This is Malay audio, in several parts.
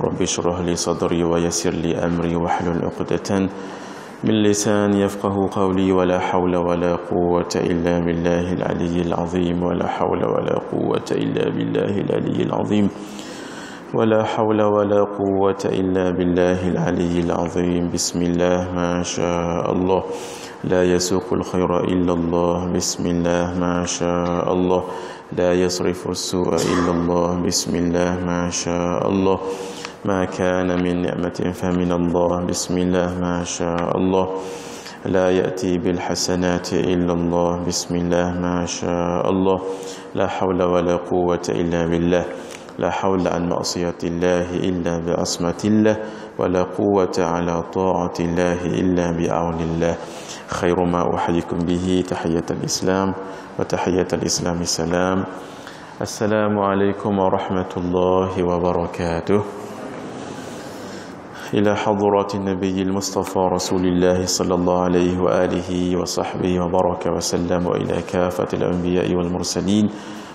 رب اشرح لي صدري ويسر لي أمري واحلل عقدة من لساني يفقه قولي ولا حول ولا قوة إلا بالله العلي العظيم ولا حول ولا قوة إلا بالله العلي العظيم ولا حول ولا قوة إلا بالله العلي العظيم. بسم الله ما شاء الله. لا يسوق الخير إلا الله. بسم الله ما شاء الله. لا يصرف السوء إلا الله. بسم الله ما شاء الله. ما كان من نعمة فمن الله. بسم الله ما شاء الله. لا يأتي بالحسنات إلا الله. بسم الله ما شاء الله. لا حول ولا قوة إلا بالله. لا حول عن معصية الله إلا بعصمة الله. ولا قوة على طاعة الله إلا بعون الله. خير ما أحييكم به. تحية الإسلام وتحية الإسلام السلام السلام عليكم ورحمة الله وبركاته. إلى حضرة النبي المصطفى رسول الله صلى الله عليه وآله وصحبه وبارك وسلم وإلى كافة الأنبياء والمرسلين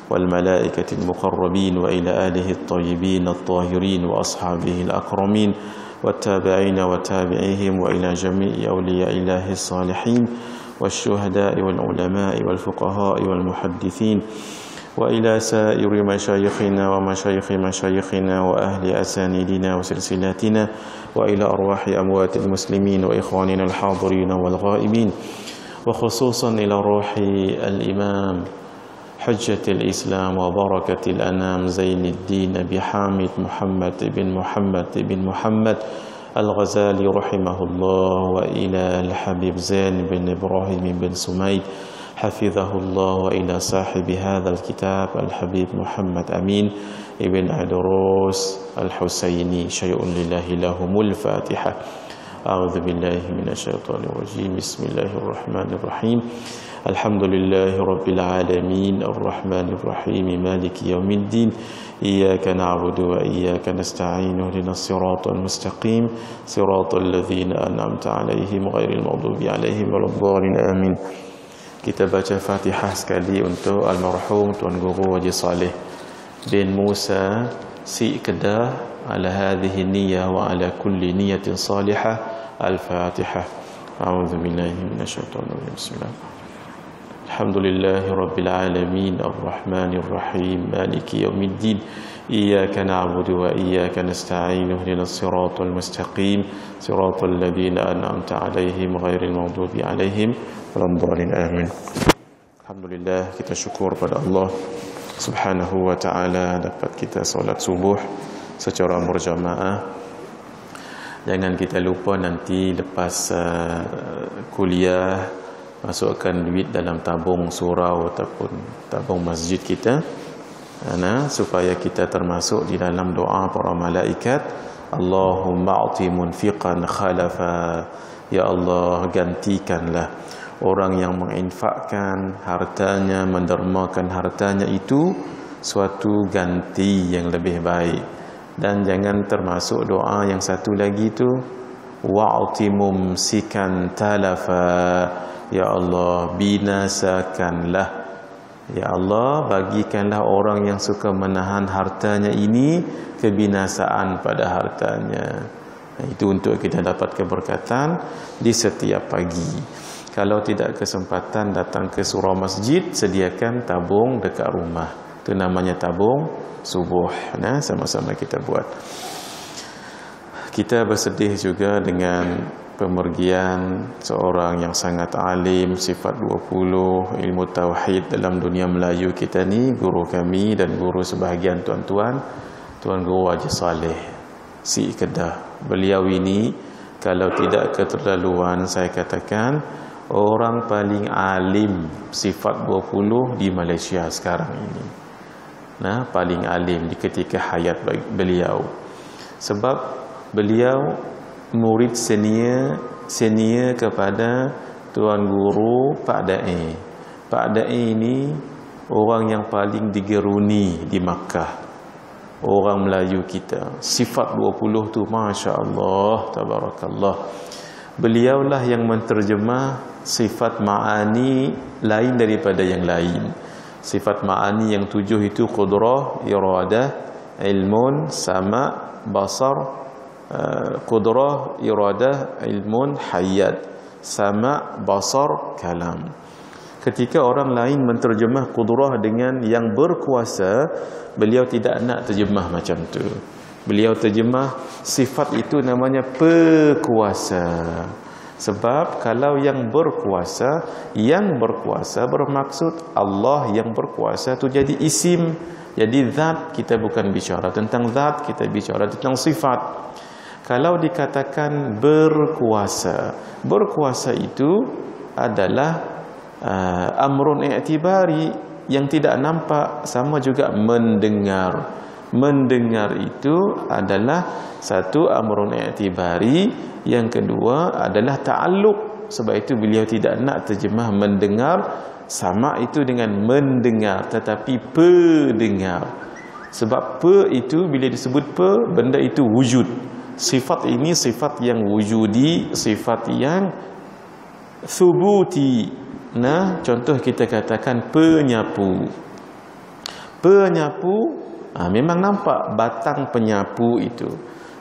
والملائكة المقربين وإلى آله الطيبين الطاهرين وأصحابه الأكرمين والتابعين وتابعيهم وإلى جميع أولياء الله الصالحين والشهداء والعلماء والفقهاء والمحدثين وإلى سائر مشايخنا ومشايخ مشايخنا وأهل أسانيدنا وسلسلاتنا وإلى أرواح أموات المسلمين وإخواننا الحاضرين والغائبين وخصوصا إلى روح الإمام حجة الإسلام وبركة الأنام زين الدين بحامد محمد بن محمد بن محمد الغزالي رحمه الله وإلى الحبيب زين بن إبراهيم بن سميد حفظه الله وإلى صاحب هذا الكتاب الحبيب محمد أمين ابن عدروس الحسيني. شيء لله لهم الفاتحة أعوذ بالله من الشيطان الرجيم. بسم الله الرحمن الرحيم. الحمد لله رب العالمين. الرحمن الرحيم. مالك يوم الدين. إياك نعبد وإياك نستعين. اهدنا الصراط المستقيم. صراط الذين أنعمت عليهم غير المغضوب عليهم ولا الضالين. آمين. Kita baca Fatihah sekali untuk almarhum Tuan Haji Saleh bin Musa سيكدا على هذه النية وعلى كل نية صالحة. الفاتحة. أعوذ بالله من الشيطان الرجيم. بسم الحمد لله رب العالمين. الرحمن الرحيم. مالك يوم الدين. إياك نعبد وإياك نستعين. اهدنا الصراط المستقيم. صراط الذين أنعمت عليهم غير المغضوب عليهم ولا الضالين. آمين. الحمdulillah kita syukur pada Allah Subhanahu wa taala dapat kita solat subuh secara berjamaah jangan kita lupa nanti lepas uh, kuliah masukkan duit dalam tabung surau ataupun tabung masjid kita. Ana, supaya kita termasuk di dalam doa para malaikat. Allahumma a'ti munfiqan khalafa. Ya Allah gantikanlah orang yang menginfakkan hartanya mendermakan hartanya itu suatu ganti yang lebih baik dan jangan termasuk doa yang satu lagi itu wa'ti mumsikan talafa ya Allah binasakanlah Ya Allah, bagikanlah orang yang suka menahan hartanya ini kebinasaan pada hartanya. Itu untuk kita dapat keberkatan di setiap pagi. Kalau tidak kesempatan datang ke surau masjid, sediakan tabung dekat rumah. Itu namanya tabung subuh. Nah, sama-sama kita buat. Kita bersedih juga dengan pemergian seorang yang sangat alim sifat 20 ilmu tauhid dalam dunia Melayu kita ni guru kami dan guru sebahagian tuan-tuan Tuan Guru Haji Saleh si Kedah beliau ini kalau tidak keterlaluan saya katakan orang paling alim sifat 20 di Malaysia sekarang ini nah paling alim di ketika hayat beliau sebab beliau murid senior senior kepada tuan guru Pak Da'i. Pak Da'i ini orang yang paling digeruni di Makkah. Orang Melayu kita. Sifat 20 tu masya-Allah tabarakallah. Beliaulah yang menterjemah sifat ma'ani lain daripada yang lain. Sifat ma'ani yang tujuh itu qudrah, iradah, ilmun, sama, basar uh, qudrah iradah ilmun hayat sama basar kalam. Ketika orang lain menterjemah qudrah dengan yang berkuasa beliau tidak nak terjemah macam tu. Beliau terjemah sifat itu namanya pekuasa sebab kalau yang berkuasa Yang berkuasa bermaksud Allah yang berkuasa itu jadi isim Jadi zat kita bukan bicara tentang zat Kita bicara tentang sifat. Kalau dikatakan berkuasa Berkuasa itu adalah uh, Amrun i'tibari Yang tidak nampak Sama juga mendengar. Mendengar itu adalah Satu amrun i'tibari yang kedua adalah ta'alluq. Sebab itu beliau tidak nak terjemah mendengar sama itu dengan mendengar tetapi pendengar. Sebab pe itu bila disebut pe benda itu wujud. Sifat ini sifat yang wujudi sifat yang thubuti. Nah contoh kita katakan penyapu. Penyapu ha, memang nampak batang penyapu itu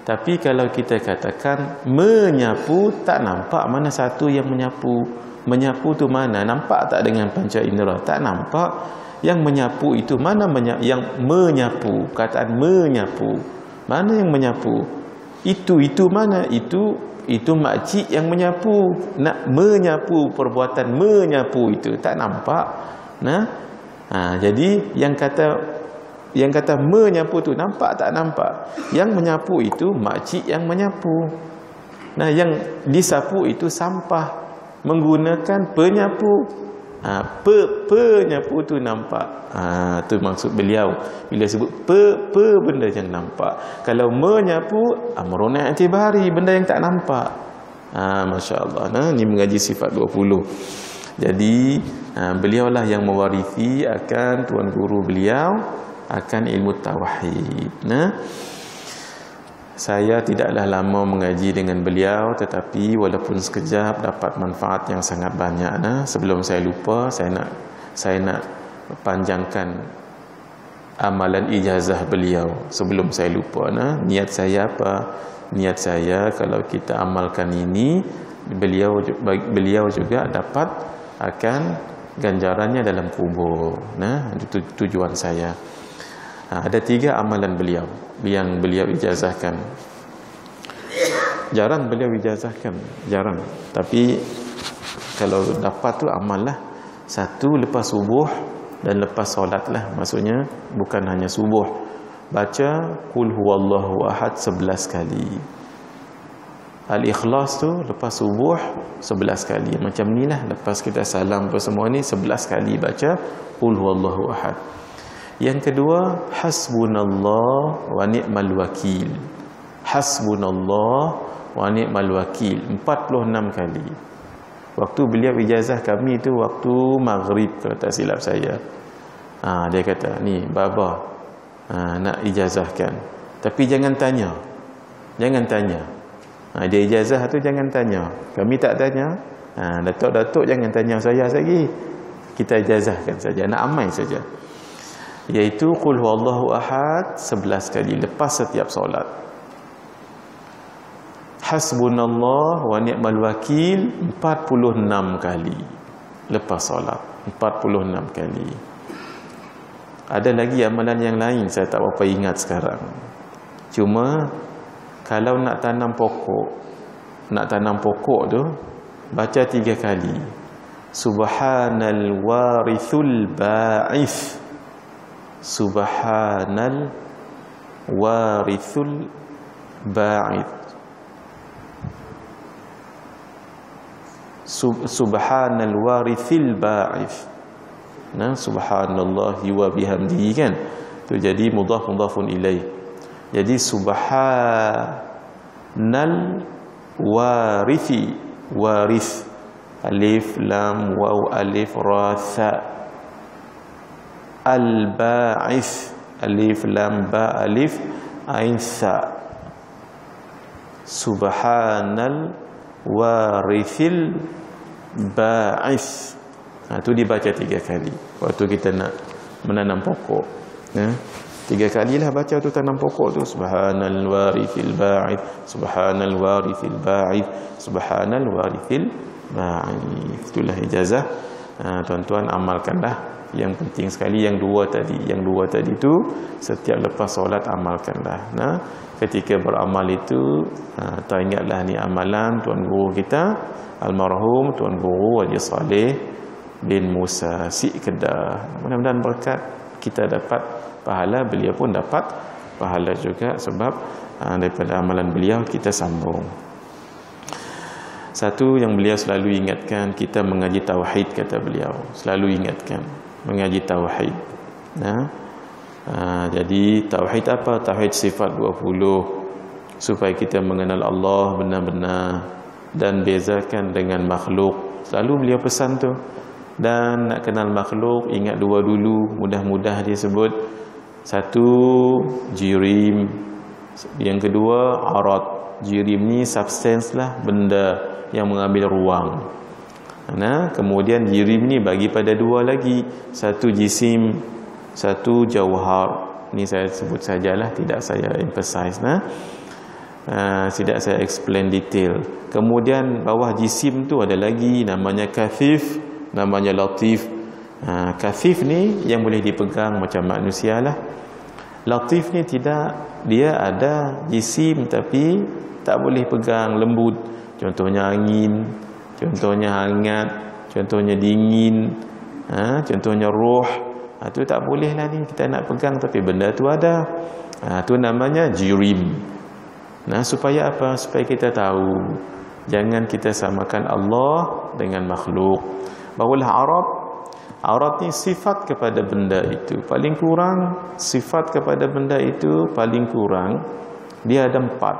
tapi kalau kita katakan menyapu tak nampak mana satu yang menyapu. Menyapu tu mana? Nampak tak dengan panca indera? Tak nampak. Yang menyapu itu mana menyapu? yang menyapu? Kataan menyapu. Mana yang menyapu? Itu itu mana? Itu itu makcik yang menyapu. Nak menyapu perbuatan menyapu itu tak nampak. Nah. Ha, jadi yang kata yang kata menyapu tu nampak tak nampak? Yang menyapu itu makcik yang menyapu. Nah, yang disapu itu sampah menggunakan penyapu. Ha, pe penyapu tu nampak. Ha, tu maksud beliau bila sebut pe pe benda yang nampak. Kalau menyapu amrun i'tibari benda yang tak nampak. Ha, masya-Allah. Nah, ni mengaji sifat 20. Jadi, ha, beliaulah yang mewarisi akan tuan guru beliau akan ilmu tauhid. Nah. Saya tidaklah lama mengaji dengan beliau tetapi walaupun sekejap dapat manfaat yang sangat banyak. Nah sebelum saya lupa saya nak saya nak panjangkan amalan ijazah beliau. Sebelum saya lupa nah niat saya apa? Niat saya kalau kita amalkan ini beliau beliau juga dapat akan ganjarannya dalam kubur. Nah itu tujuan saya ha, ada tiga amalan beliau yang beliau ijazahkan. Jarang beliau ijazahkan jarang. Tapi kalau dapat tu amal lah. Satu lepas subuh dan lepas solat lah. Maksudnya bukan hanya subuh. Baca kul huwallahu ahad sebelas kali. Al-ikhlas tu lepas subuh sebelas kali. Macam ni lah. Lepas kita salam apa semua ni sebelas kali baca kul huwallahu ahad yang kedua, hasbunallah wa ni'mal wakil. Hasbunallah wa ni'mal wakil 46 kali. Waktu beliau ijazah kami itu waktu maghrib kalau tak silap saya. Ha, dia kata, ni baba ha, nak ijazahkan. Tapi jangan tanya. Jangan tanya. Ha, dia ijazah tu jangan tanya. Kami tak tanya. Ha, datuk-datuk jangan tanya saya lagi. Kita ijazahkan saja. Nak amai saja iaitu qul huwallahu ahad 11 kali lepas setiap solat. Hasbunallah wa ni'mal wakil 46 kali lepas solat. 46 kali. Ada lagi amalan yang lain saya tak apa ingat sekarang. Cuma kalau nak tanam pokok nak tanam pokok tu baca tiga kali. Subhanal warithul ba'ith subhanal warithul ba'id subhanal warithil ba'id nah subhanallahi wa bihamdihi kan? Tu jadi mudhaf mudhafun ilaih. Jadi subhanal warithi warith. Alif lam waw alif ra tha Al-Ba'ith Alif Lam Ba Alif Ain Sa. Subhanal Warithil Ba'ith ha, Itu dibaca tiga kali. Waktu kita nak menanam pokok ya. Tiga kalilah baca tu tanam pokok tu. Subhanal warithil ba'id subhanal warithil ba'id subhanal warithil ba'id. Itulah ijazah. Ha, tuan-tuan amalkanlah yang penting sekali yang dua tadi. Yang dua tadi tu setiap lepas solat amalkanlah. Nah ketika beramal itu ha, teringatlah ni amalan tuan guru kita almarhum tuan guru Haji Saleh bin Musa si Kedah mudah-mudahan berkat kita dapat pahala beliau pun dapat pahala juga sebab ha, daripada amalan beliau kita sambung. Satu yang beliau selalu ingatkan kita mengaji tauhid kata beliau. Selalu ingatkan mengaji tauhid. Nah. Ha, jadi tauhid apa? Tauhid sifat 20 supaya kita mengenal Allah benar-benar dan bezakan dengan makhluk. Selalu beliau pesan tu. Dan nak kenal makhluk ingat dua dulu, mudah-mudah dia sebut. Satu jirim, yang kedua arat. Jirim ni substance lah benda yang mengambil ruang. Nah, kemudian jirim ni bagi pada dua lagi. Satu jisim, satu jauhar. Ni saya sebut sajalah, tidak saya emphasize. Nah. Uh, tidak saya explain detail. Kemudian bawah jisim tu ada lagi namanya kafif, namanya latif. Uh, kafif ni yang boleh dipegang macam manusia lah. Latif ni tidak, dia ada jisim tapi tak boleh pegang lembut. Contohnya angin, contohnya hangat contohnya dingin ha, contohnya roh ha, tu tak boleh lah ni kita nak pegang tapi benda tu ada. Ha, tu namanya jirim. Nah supaya apa? Supaya kita tahu. Jangan kita samakan Allah dengan makhluk. Barulah Arab. Arab ni sifat kepada benda itu. Paling kurang sifat kepada benda itu paling kurang dia ada empat.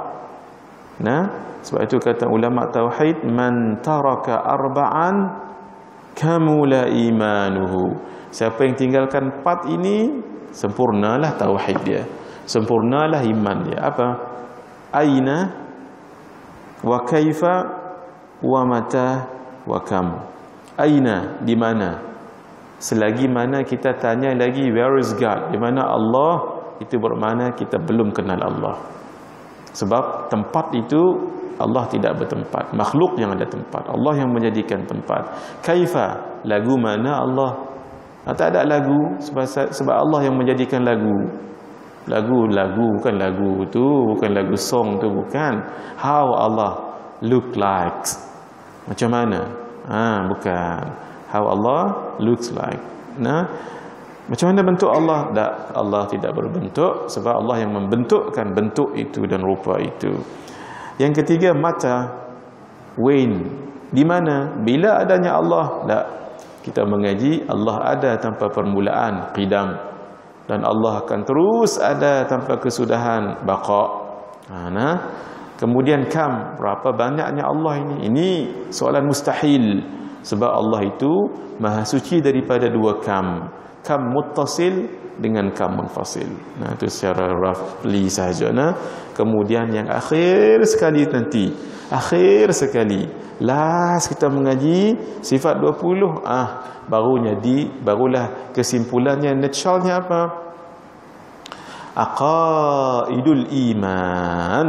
Nah sebab itu kata ulama tauhid man taraka arba'an kamula imanuhu. Siapa yang tinggalkan empat ini sempurnalah tauhid dia. Sempurnalah iman dia. Apa? Aina wa kaifa wa mata wa kam. Aina di mana? Selagi mana kita tanya lagi where is God? Di mana Allah? Itu bermakna kita belum kenal Allah. Sebab tempat itu Allah tidak bertempat. Makhluk yang ada tempat. Allah yang menjadikan tempat. Kaifa? Lagu mana Allah? Ah, tak ada lagu. Sebab Allah yang menjadikan lagu. Lagu lagu. Bukan lagu tu. Bukan lagu song tu. Bukan. How Allah look like macam mana? Ha bukan. How Allah looks like. Nah macam mana bentuk Allah? Tak Allah tidak berbentuk sebab Allah yang membentukkan bentuk itu dan rupa itu. Yang ketiga mata. When di mana? Bila adanya Allah? Tak. Kita mengaji Allah ada tanpa permulaan qidam dan Allah akan terus ada tanpa kesudahan baqa. Ha. Kemudian kam. Berapa banyaknya Allah ini? Ini soalan mustahil. Sebab Allah itu maha suci daripada dua kam. Kam muttasil dengan kam munfasil. Nah itu secara roughly sahaja. Nah kemudian yang akhir sekali nanti. Akhir sekali. Last kita mengaji sifat 20 ah baru jadi barulah kesimpulannya naturalnya apa? Aqaidul iman.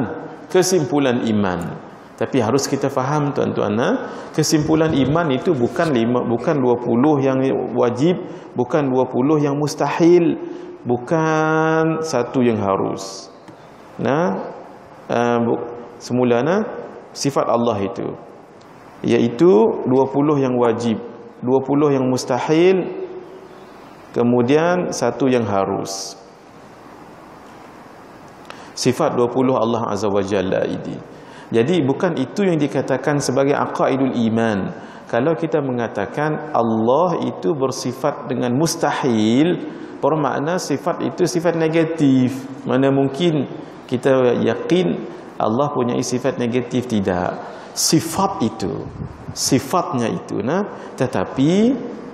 Kesimpulan iman tapi harus kita faham tuan-tuan ah. kesimpulan iman itu bukan lima, bukan 20 yang wajib bukan 20 yang mustahil bukan satu yang harus. Nah uh, semulanya sifat Allah itu. Iaitu 20 yang wajib 20 yang mustahil kemudian satu yang harus. Sifat 20 Allah azza wajalla ini jadi bukan itu yang dikatakan sebagai aqaidul iman. Kalau kita mengatakan Allah itu bersifat dengan mustahil bermakna sifat itu sifat negatif. Mana mungkin kita yakin Allah punya sifat negatif? Tidak sifat itu sifatnya itu nah. Tetapi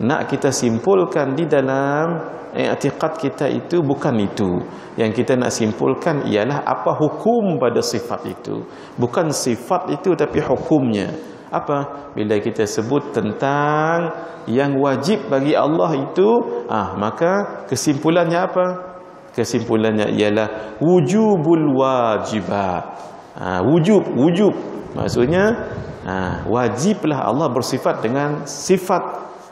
nak kita simpulkan di dalam i'tiqad kita itu bukan itu. Yang kita nak simpulkan ialah apa hukum pada sifat itu. Bukan sifat itu tapi hukumnya. Apa? Bila kita sebut tentang yang wajib bagi Allah itu ah maka kesimpulannya apa? Kesimpulannya ialah wujubul wajibat. Ha, wujub wujub maksudnya ha, wajiblah Allah bersifat dengan sifat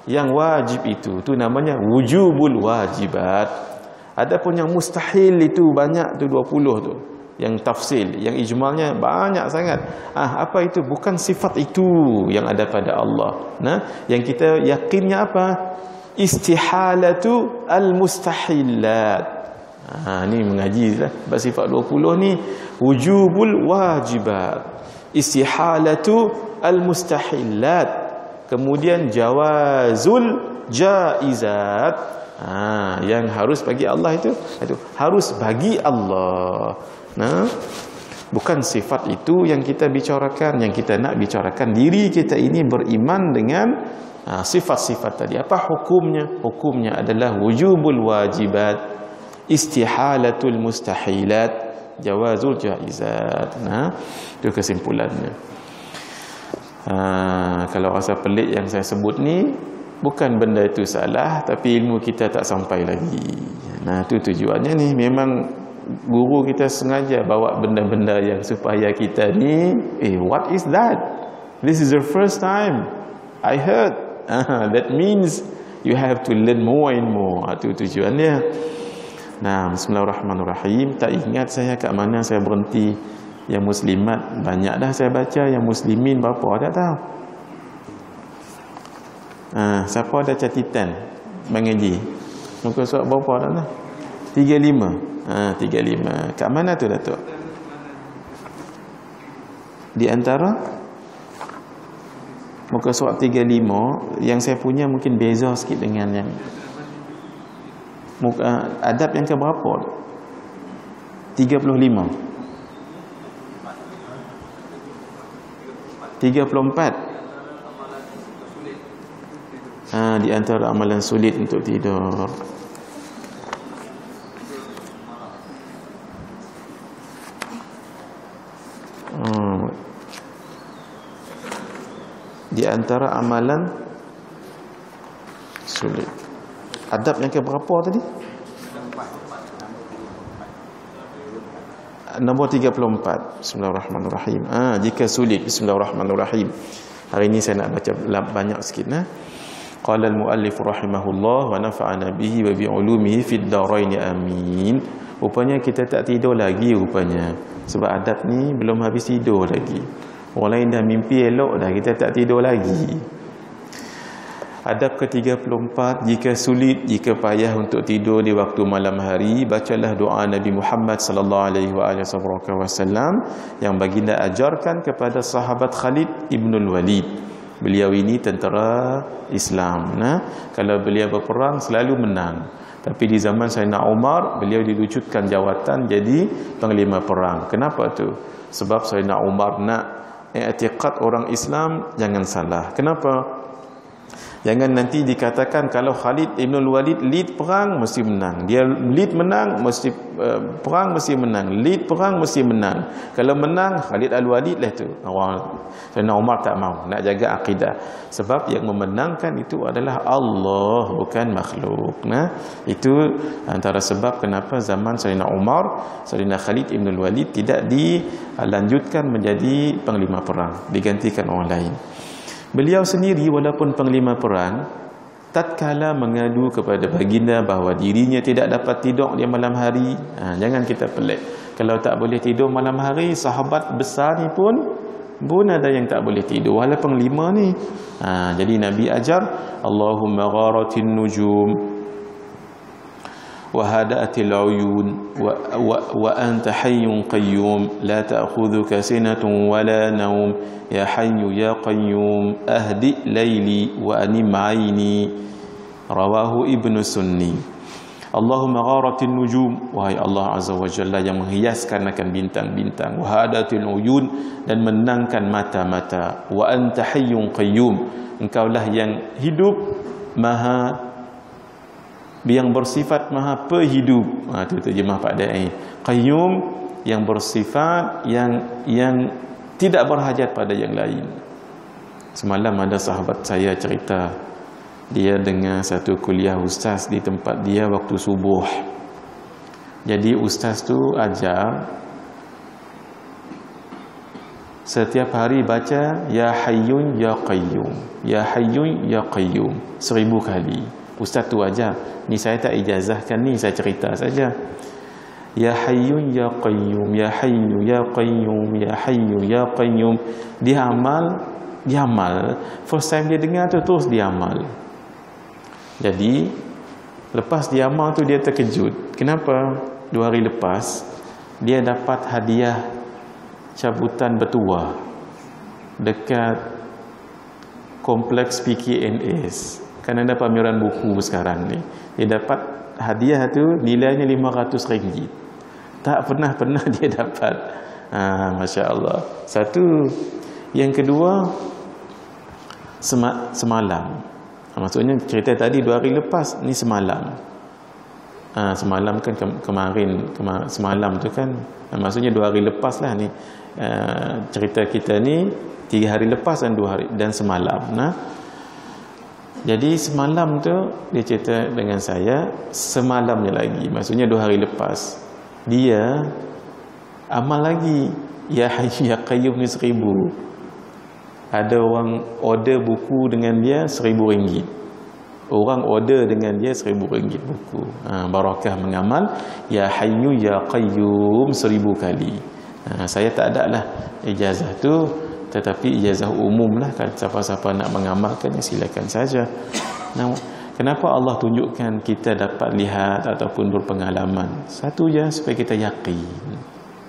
yang wajib itu. Tu namanya wujubul wajibat. Adapun yang mustahil itu banyak tu 20 tu. Yang tafsil yang ijmalnya banyak sangat. Ah apa itu? Bukan sifat itu yang ada pada Allah. Nah yang kita yakinnya apa? Istihalatu almustahilat ha ni mengaji lah sifat 20 ni wujubul wajibat istihalatu almustahilat. Kemudian jawazul jaizat. Ha, yang harus bagi Allah itu itu harus bagi Allah. Nah bukan sifat itu yang kita bicarakan yang kita nak bicarakan. Diri kita ini beriman dengan ha, sifat-sifat tadi. Apa hukumnya? Hukumnya adalah wujubul wajibat istihalatul mustahilat jawazul jaizat nah itu kesimpulannya Ha, kalau rasa pelik yang saya sebut ni bukan benda itu salah tapi ilmu kita tak sampai lagi. Nah, tu tujuannya ni memang guru kita sengaja bawa benda-benda yang supaya kita ni eh what is that? This is the first time I heard. Uh, that means you have to learn more and more. Itu ha, tujuannya. Nah, bismillahirrahmanirrahim. Tak ingat saya kat mana saya berhenti. Yang muslimat banyak dah saya baca. Yang muslimin berapa? Tak tahu. Ha, siapa ada catatan? Mengaji muka surat berapa tak tahu 35 ha, 35 kat mana tu Datuk? Di antara? Muka surat 35 yang saya punya mungkin beza sikit dengan yang muka adab yang ke berapa 35 34 ha, di antara amalan sulit untuk tidur. Hmm. di antara amalan sulit adab yang ke berapa tadi nombor 34 Bismillahirrahmanirrahim. Ah ha, jika sulit. Bismillahirrahmanirrahim. Hari ini saya nak baca banyak sikit nah. Qala al-muallif rahimahullah wa nafa'ana bihi wa bi ulumihi fid darain amin. Rupanya kita tak tidur lagi rupanya. Sebab adab ni belum habis tidur lagi. Orang lain dah mimpi elok dah kita tak tidur lagi Adab ke-34 Jika sulit, jika payah untuk tidur di waktu malam hari Bacalah doa Nabi Muhammad sallallahu alaihi wasallam Yang baginda ajarkan kepada sahabat Khalid ibn Walid Beliau ini tentera Islam nah? Kalau beliau berperang selalu menang Tapi di zaman Sayyidina Umar Beliau dilucutkan jawatan jadi panglima perang Kenapa tu? Sebab Sayyidina Umar nak I'tiqad orang Islam Jangan salah Kenapa? Jangan nanti dikatakan kalau Khalid Ibn Walid lead perang mesti menang. Dia lead menang mesti uh, perang mesti menang. Lead perang mesti menang. Kalau menang Khalid Al-Walid lah tu. Orang Sayyidina Umar tak mau nak jaga akidah. Sebab yang memenangkan itu adalah Allah bukan makhluk. Nah, itu antara sebab kenapa zaman Sayyidina Umar, Sayyidina Khalid Ibn Walid tidak dilanjutkan menjadi panglima perang, digantikan orang lain. Beliau sendiri walaupun panglima perang tatkala mengadu kepada baginda bahawa dirinya tidak dapat tidur di malam hari, ha, jangan kita pelik. Kalau tak boleh tidur malam hari, sahabat besar ni pun pun ada yang tak boleh tidur walaupun panglima ni. Ha, jadi Nabi ajar Allahumma gharatin nujum وهدأت العيون وأنت حي قيوم لا تأخذك سنة ولا نوم يا حي يا قيوم أهدئ ليلي وأنم عيني رواه ابن سني اللهم غارت النجوم وهي الله عز وجل yang menghiaskan akan bintang-bintang wahadatil uyun dan menangkan mata-mata wa anta hayyun qayyum engkaulah yang hidup maha yang bersifat maha penghidup. Ha tu terjemah Pak Dai qayyum yang bersifat yang yang tidak berhajat pada yang lain. Semalam ada sahabat saya cerita. Dia dengan satu kuliah ustaz di tempat dia waktu subuh. Jadi ustaz tu ajar setiap hari baca ya hayyun ya qayyum. Ya hayyun ya qayyum. Seribu kali ustaz tu ajar ni saya tak ijazahkan ni saya cerita saja. Ya hayyun ya qayyum ya hayyu ya qayyum ya hayyu ya qayyum. Dia amal dia amal first time dia dengar tu terus dia amal jadi lepas dia amal tu dia terkejut. Kenapa? Dua hari lepas dia dapat hadiah cabutan bertuah dekat kompleks PKNS kan ada pameran buku sekarang ni. Dia dapat hadiah tu nilainya 500 ringgit. Tak pernah-pernah dia dapat. Ha, Masya Allah satu yang kedua sema semalam. Maksudnya cerita tadi dua hari lepas ni semalam. Ha, semalam kan ke kemarin kemar semalam tu kan. Ha, maksudnya dua hari lepas lah ni uh, cerita kita ni tiga hari lepas dan dua hari dan semalam. Nah jadi semalam tu dia cerita dengan saya semalamnya lagi. Maksudnya dua hari lepas. Dia amal lagi. Ya hayy ya qayyum ni seribu. Ada orang order buku dengan dia seribu ringgit. Orang order dengan dia seribu ringgit buku. Ha, barakah mengamal ya hayyu ya qayyum seribu kali. Ha, saya tak ada lah ijazah tu tetapi ijazah umum lah kalau siapa-siapa nak mengamalkannya silakan saja. Nah, kenapa Allah tunjukkan kita dapat lihat ataupun berpengalaman? Satu ya supaya kita yakin.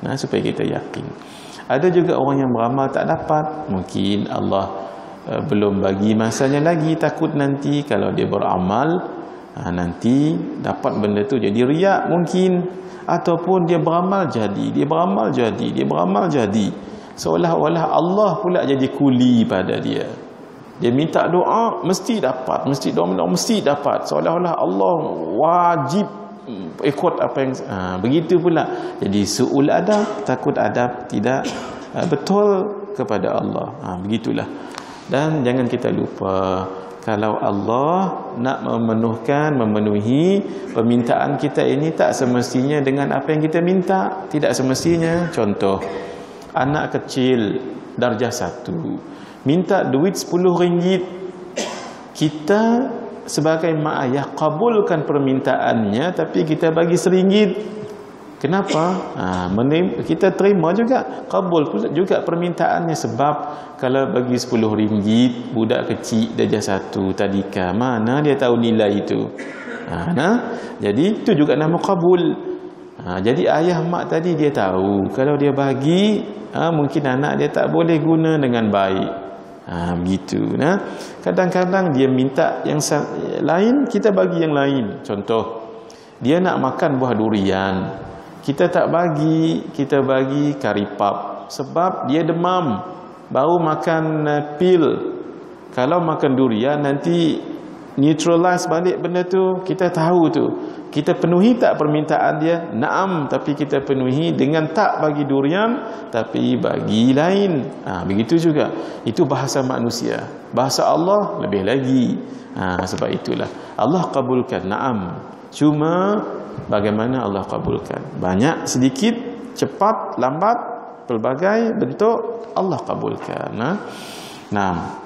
Nah, supaya kita yakin. Ada juga orang yang beramal tak dapat mungkin Allah uh, belum bagi masanya lagi. Takut nanti kalau dia beramal uh, nanti dapat benda tu jadi riak mungkin. Ataupun dia beramal jadi dia beramal jadi dia beramal jadi seolah-olah Allah pula jadi kuli pada dia. Dia minta doa mesti dapat mesti doa minta mesti dapat. Seolah-olah Allah wajib ikut apa yang ha, begitu pula. Jadi suul adab takut adab tidak ha, betul kepada Allah. Ha, begitulah. Dan jangan kita lupa kalau Allah nak memenuhkan memenuhi permintaan kita ini tak semestinya dengan apa yang kita minta. Tidak semestinya contoh anak kecil darjah satu minta duit 10 ringgit kita sebagai mak ayah kabulkan permintaannya tapi kita bagi seringgit Kenapa? Ha, kita terima juga kabul juga permintaannya sebab kalau bagi 10 ringgit budak kecil darjah satu tadika mana dia tahu nilai itu. Ha, nah? Jadi itu juga nama kabul. Ha, jadi ayah mak tadi dia tahu kalau dia bagi ha, mungkin anak dia tak boleh guna dengan baik. Ha, begitu. Nah? Kadang-kadang dia minta yang lain kita bagi yang lain. Contoh dia nak makan buah durian kita tak bagi kita bagi kari pap sebab dia demam baru makan uh, pil kalau makan durian nanti neutralize balik benda tu kita tahu tu kita penuhi tak permintaan dia? Naam tapi kita penuhi dengan tak bagi durian tapi bagi lain. Ha, begitu juga. Itu bahasa manusia. Bahasa Allah lebih lagi. Ha, sebab itulah. Allah kabulkan. Naam. Cuma bagaimana Allah kabulkan? Banyak sedikit cepat lambat pelbagai bentuk Allah kabulkan. Nah nah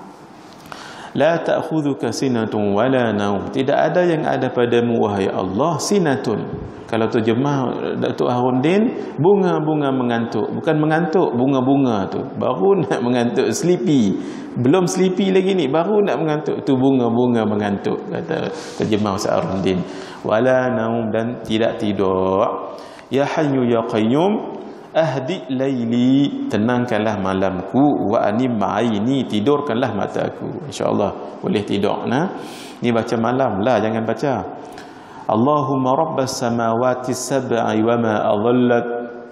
la ta'khudhuka sinatun wala naum tidak ada yang ada padamu wahai Allah sinatun. Kalau terjemah Datuk Harundin bunga-bunga mengantuk. Bukan mengantuk bunga-bunga tu. Baru nak mengantuk sleepy. Belum sleepy lagi ni baru nak mengantuk. Tu bunga-bunga mengantuk kata terjemah Ustaz Harundin. Wala naum dan tidak tidur. Ya hayyu ya qayyum ahdi laili tenangkanlah malamku. Wa anim aini tidurkanlah mataku. Insyaallah boleh tidur. Nah ni baca malam lah jangan baca. Allahumma rabbas samawati sab'i wa ma adallat.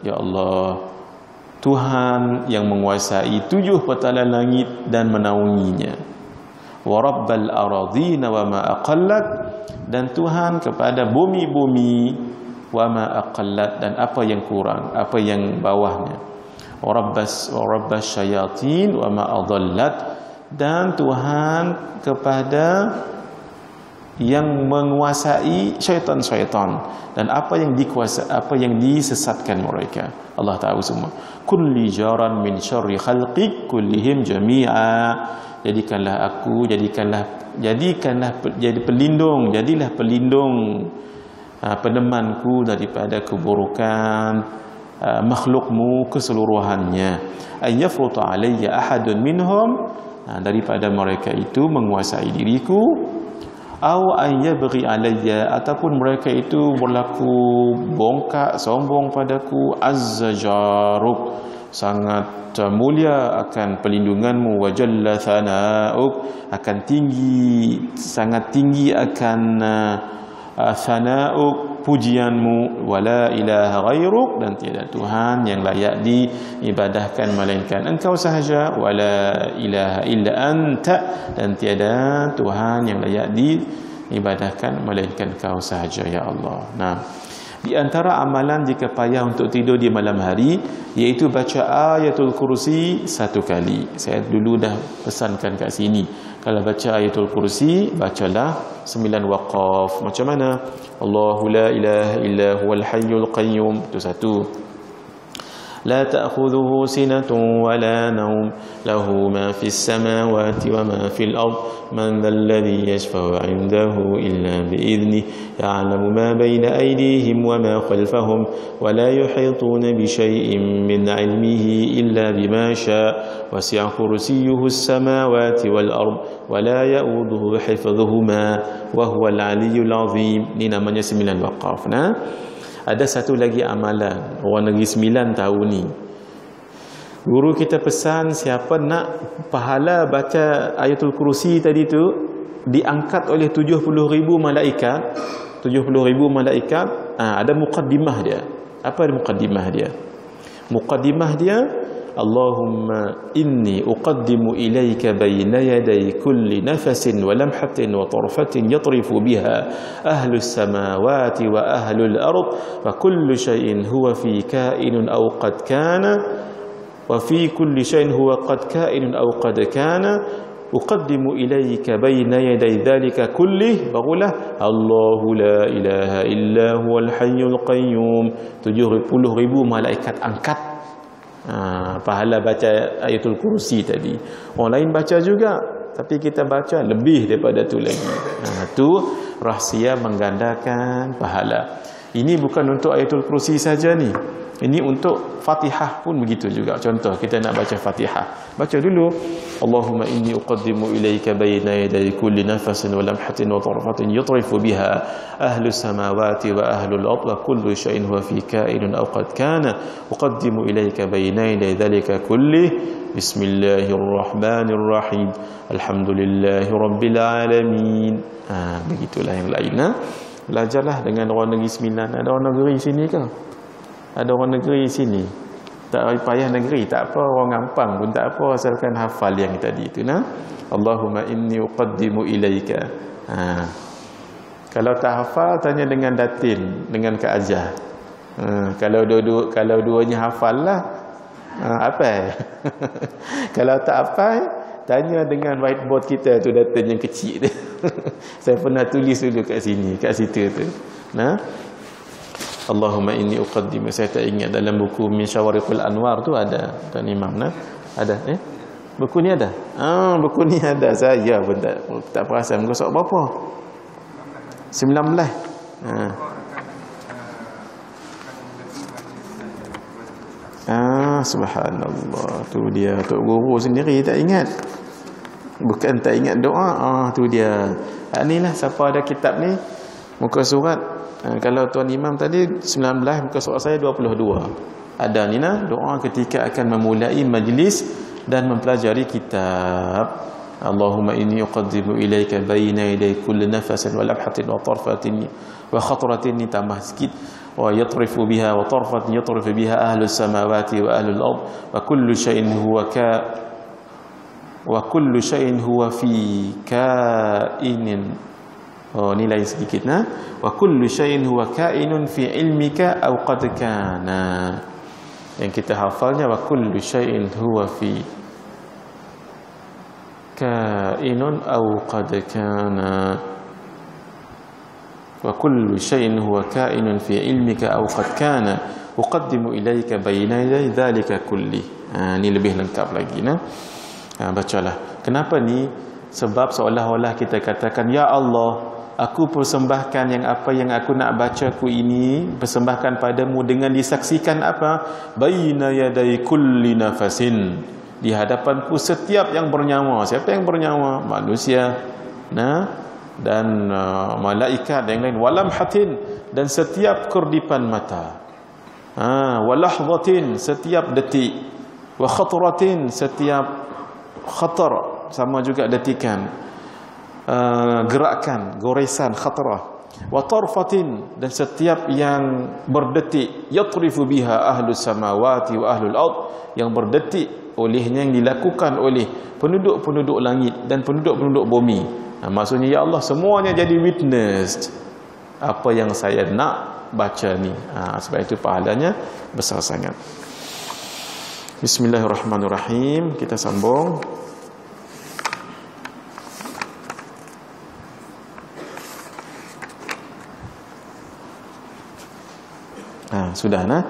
Ya Allah Tuhan yang menguasai tujuh petalan langit dan menaunginya. Wa rabbal aradhina wa ma aqallat. Dan Tuhan kepada bumi-bumi wa ma aqallat dan apa yang kurang apa yang bawahnya. Wa rabbas wa rabbas syayatin wa ma adallat. Dan Tuhan kepada yang menguasai syaitan-syaitan dan apa yang dikuasa apa yang disesatkan mereka. Allah tahu semua. Kulli jaran min syarri khalqik kullihim jami'a. Jadikanlah aku jadikanlah jadikanlah jadi pelindung jadilah pelindung penemanku daripada keburukan uh, makhlukmu keseluruhannya. Ayyafrutu alayya ahadun minhum. Uh, daripada mereka itu menguasai diriku. Au an yabghi alayya ataupun mereka itu berlaku bongkak sombong padaku. Azza jaruk sangat mulia akan pelindunganmu. Wa jalla akan tinggi sangat tinggi akan uh, thana'uk pujianmu wala ilaha ghairuk dan tiada tuhan yang layak diibadahkan melainkan engkau sahaja wala ilaha illa anta dan tiada tuhan yang layak diibadahkan melainkan kau sahaja ya Allah nah di antara amalan jika payah untuk tidur di malam hari iaitu baca ayatul kursi satu kali. Saya dulu dah pesankan kat sini. Kalau baca ayatul kursi, bacalah sembilan waqaf. Macam mana? Allahu la ilaha illa huwal hayyul qayyum. Itu satu. لا تأخذه سنة ولا نوم. له ما في السماوات وما في الأرض. من ذا الذي يشفع عنده إلا بإذنه. يعلم ما بين أيديهم وما خلفهم. ولا يحيطون بشيء من علمه إلا بما شاء. وسع كرسيه السماوات والأرض. ولا يؤوده حفظهما. وهو العلي العظيم. لنا من يسمي الوقافنا ada satu lagi amalan. Orang negeri sembilan tahun ni. Guru kita pesan siapa nak pahala baca ayatul kursi tadi tu diangkat oleh 70 ribu malaikat. 70 ribu malaikat ha, ada mukaddimah dia. Apa mukaddimah dia? Mukaddimah dia اللهم إني أقدم إليك بين يدي كل نفس ولمحة وطرفة يطرف بها أهل السماوات وأهل الأرض وكل شيء هو في كائن أو قد كان وفي كل شيء هو قد كائن أو قد كان. أقدم إليك بين يدي ذلك كله بقوله الله لا إله إلا هو الحي القيوم. تجيه ribu malaikat angkat ha, pahala baca ayatul kursi tadi. Orang lain baca juga tapi kita baca lebih daripada tu lagi. Ha, tu rahsia menggandakan pahala. Ini bukan untuk ayatul kursi saja ni ini untuk Fatihah pun begitu juga. Contoh kita nak baca Fatihah. Baca dulu. Allahumma inni uqaddimu ilaika bayna yaday kulli nafasin wa lamhatin wa tarfatin yutrifu biha ahlu samawati wa ahlu al-ard wa kullu shay'in huwa fi ka'inun aw qad kana uqaddimu ilaika bayna yaday dhalika kulli Bismillahirrahmanirrahim. Alhamdulillahi rabbil alamin. Ha, begitulah yang lain. Ha? Belajarlah dengan orang negeri sembilan. Ada orang negeri sini ke? Ada orang negeri sini. Tak payah negeri tak apa. Orang gampang pun tak apa asalkan hafal yang tadi itu nah. Allahumma inni uqaddimu ilaika. Ha. kalau tak hafal tanya dengan datin dengan kak ha. kalau dua-dua kalau duanya hafal lah. Ha, apa kalau tak apa tanya dengan whiteboard kita tu datin yang kecil tu. Saya pernah tulis dulu kat sini kat situ tu. Nah Allahumma inni uqaddim. Saya tak ingat dalam buku min syawariqul anwar tu ada tuan imam nah? Ada eh? Buku ni ada? Ah buku ni ada. Saya pun tak tak perasan. Muka surat berapa? 19 ha Ah. Subhanallah. Tu dia. Tok guru sendiri tak ingat. Bukan tak ingat doa. Ah tu dia. Ah, inilah siapa ada kitab ni? Muka surat Ha, kalau tuan imam tadi 19 muka surat saya 22. Ada ni nah doa ketika akan memulai majlis dan mempelajari kitab. Allahumma inni uqaddimu ilaika baina yaday kulli nafasin wa labhatin wa tarfatin wa khatratin tambah sikit wa yatrifu biha wa tarfatin yatrifu biha ahlus samawati wa ahlul ard wa kullu shay'in huwa ka wa kullu shay'in huwa fi kainin Oh ni lain sedikit nah. Wa kullu syai'in huwa kainun fi ilmika aw qad kana. Yang kita hafalnya wa kullu syai'in huwa fi kainun aw qad kana. wa kullu shay'in huwa ka'inun fi ilmika aw qad kana uqaddimu ilayka bayna yaday dhalika kulli ha, ni lebih lengkap lagi nah ha, bacalah kenapa ni sebab seolah-olah kita katakan ya Allah aku persembahkan yang apa yang aku nak baca ku ini persembahkan padamu dengan disaksikan apa? Bayna yaday kulli nafasin. Di hadapanku setiap yang bernyawa. Siapa yang bernyawa? Manusia. Nah? Dan uh, malaikat yang lain. Walam hatin. Dan setiap kerdipan mata. Ha walahzatin. Setiap detik. Wa khatratin setiap khatar. Sama juga detikan uh, gerakan goresan khatrah wa tarfatin dan setiap yang berdetik yatrifu biha ahlus samawati wa ahlul ard yang berdetik olehnya yang dilakukan oleh penduduk-penduduk langit dan penduduk-penduduk bumi. Ha, maksudnya ya Allah semuanya jadi witness apa yang saya nak baca ni. Ha, sebab itu pahalanya besar sangat. Bismillahirrahmanirrahim. Kita sambung Ha, sudah nah.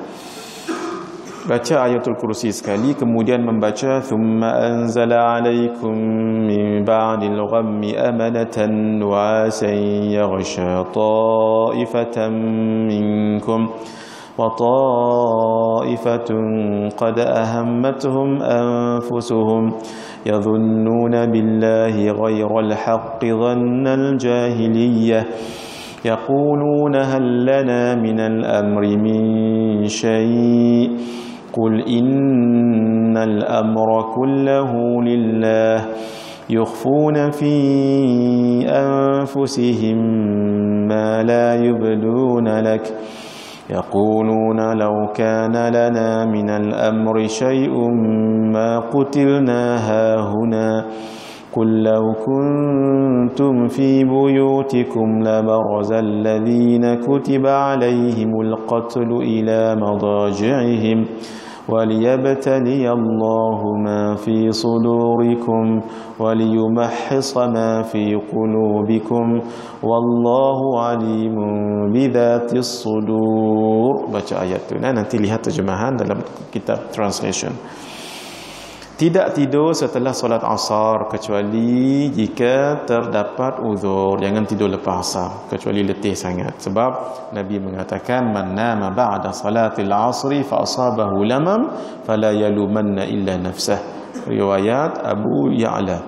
Baca ayatul kursi sekali kemudian membaca thumma anzala alaikum min ba'dil ghammi amanatan wa yaghsha ta'ifatan minkum وطائفة قد أهمتهم أنفسهم يظنون بالله غير الحق ظن الجاهليه يقولون هل لنا من الأمر من شيء قل إن الأمر كله لله يخفون في أنفسهم ما لا يبدون لك يقولون لو كان لنا من الأمر شيء ما قتلنا هاهنا قل لو كنتم في بيوتكم لبرز الذين كتب عليهم القتل إلى مضاجعهم وليبتلي الله ما في صدوركم وليمحص ما في قلوبكم والله عليم بذات الصدور. Baca ayat tu. Nah, nanti lihat terjemahan dalam kitab translation. Tidak tidur setelah solat asar kecuali jika terdapat uzur. Jangan tidur lepas asar kecuali letih sangat. Sebab nabi mengatakan man nama ba'da salatil asri fa asabahu lamam fala yalumanna illa nafsah. Riwayat Abu Ya'la.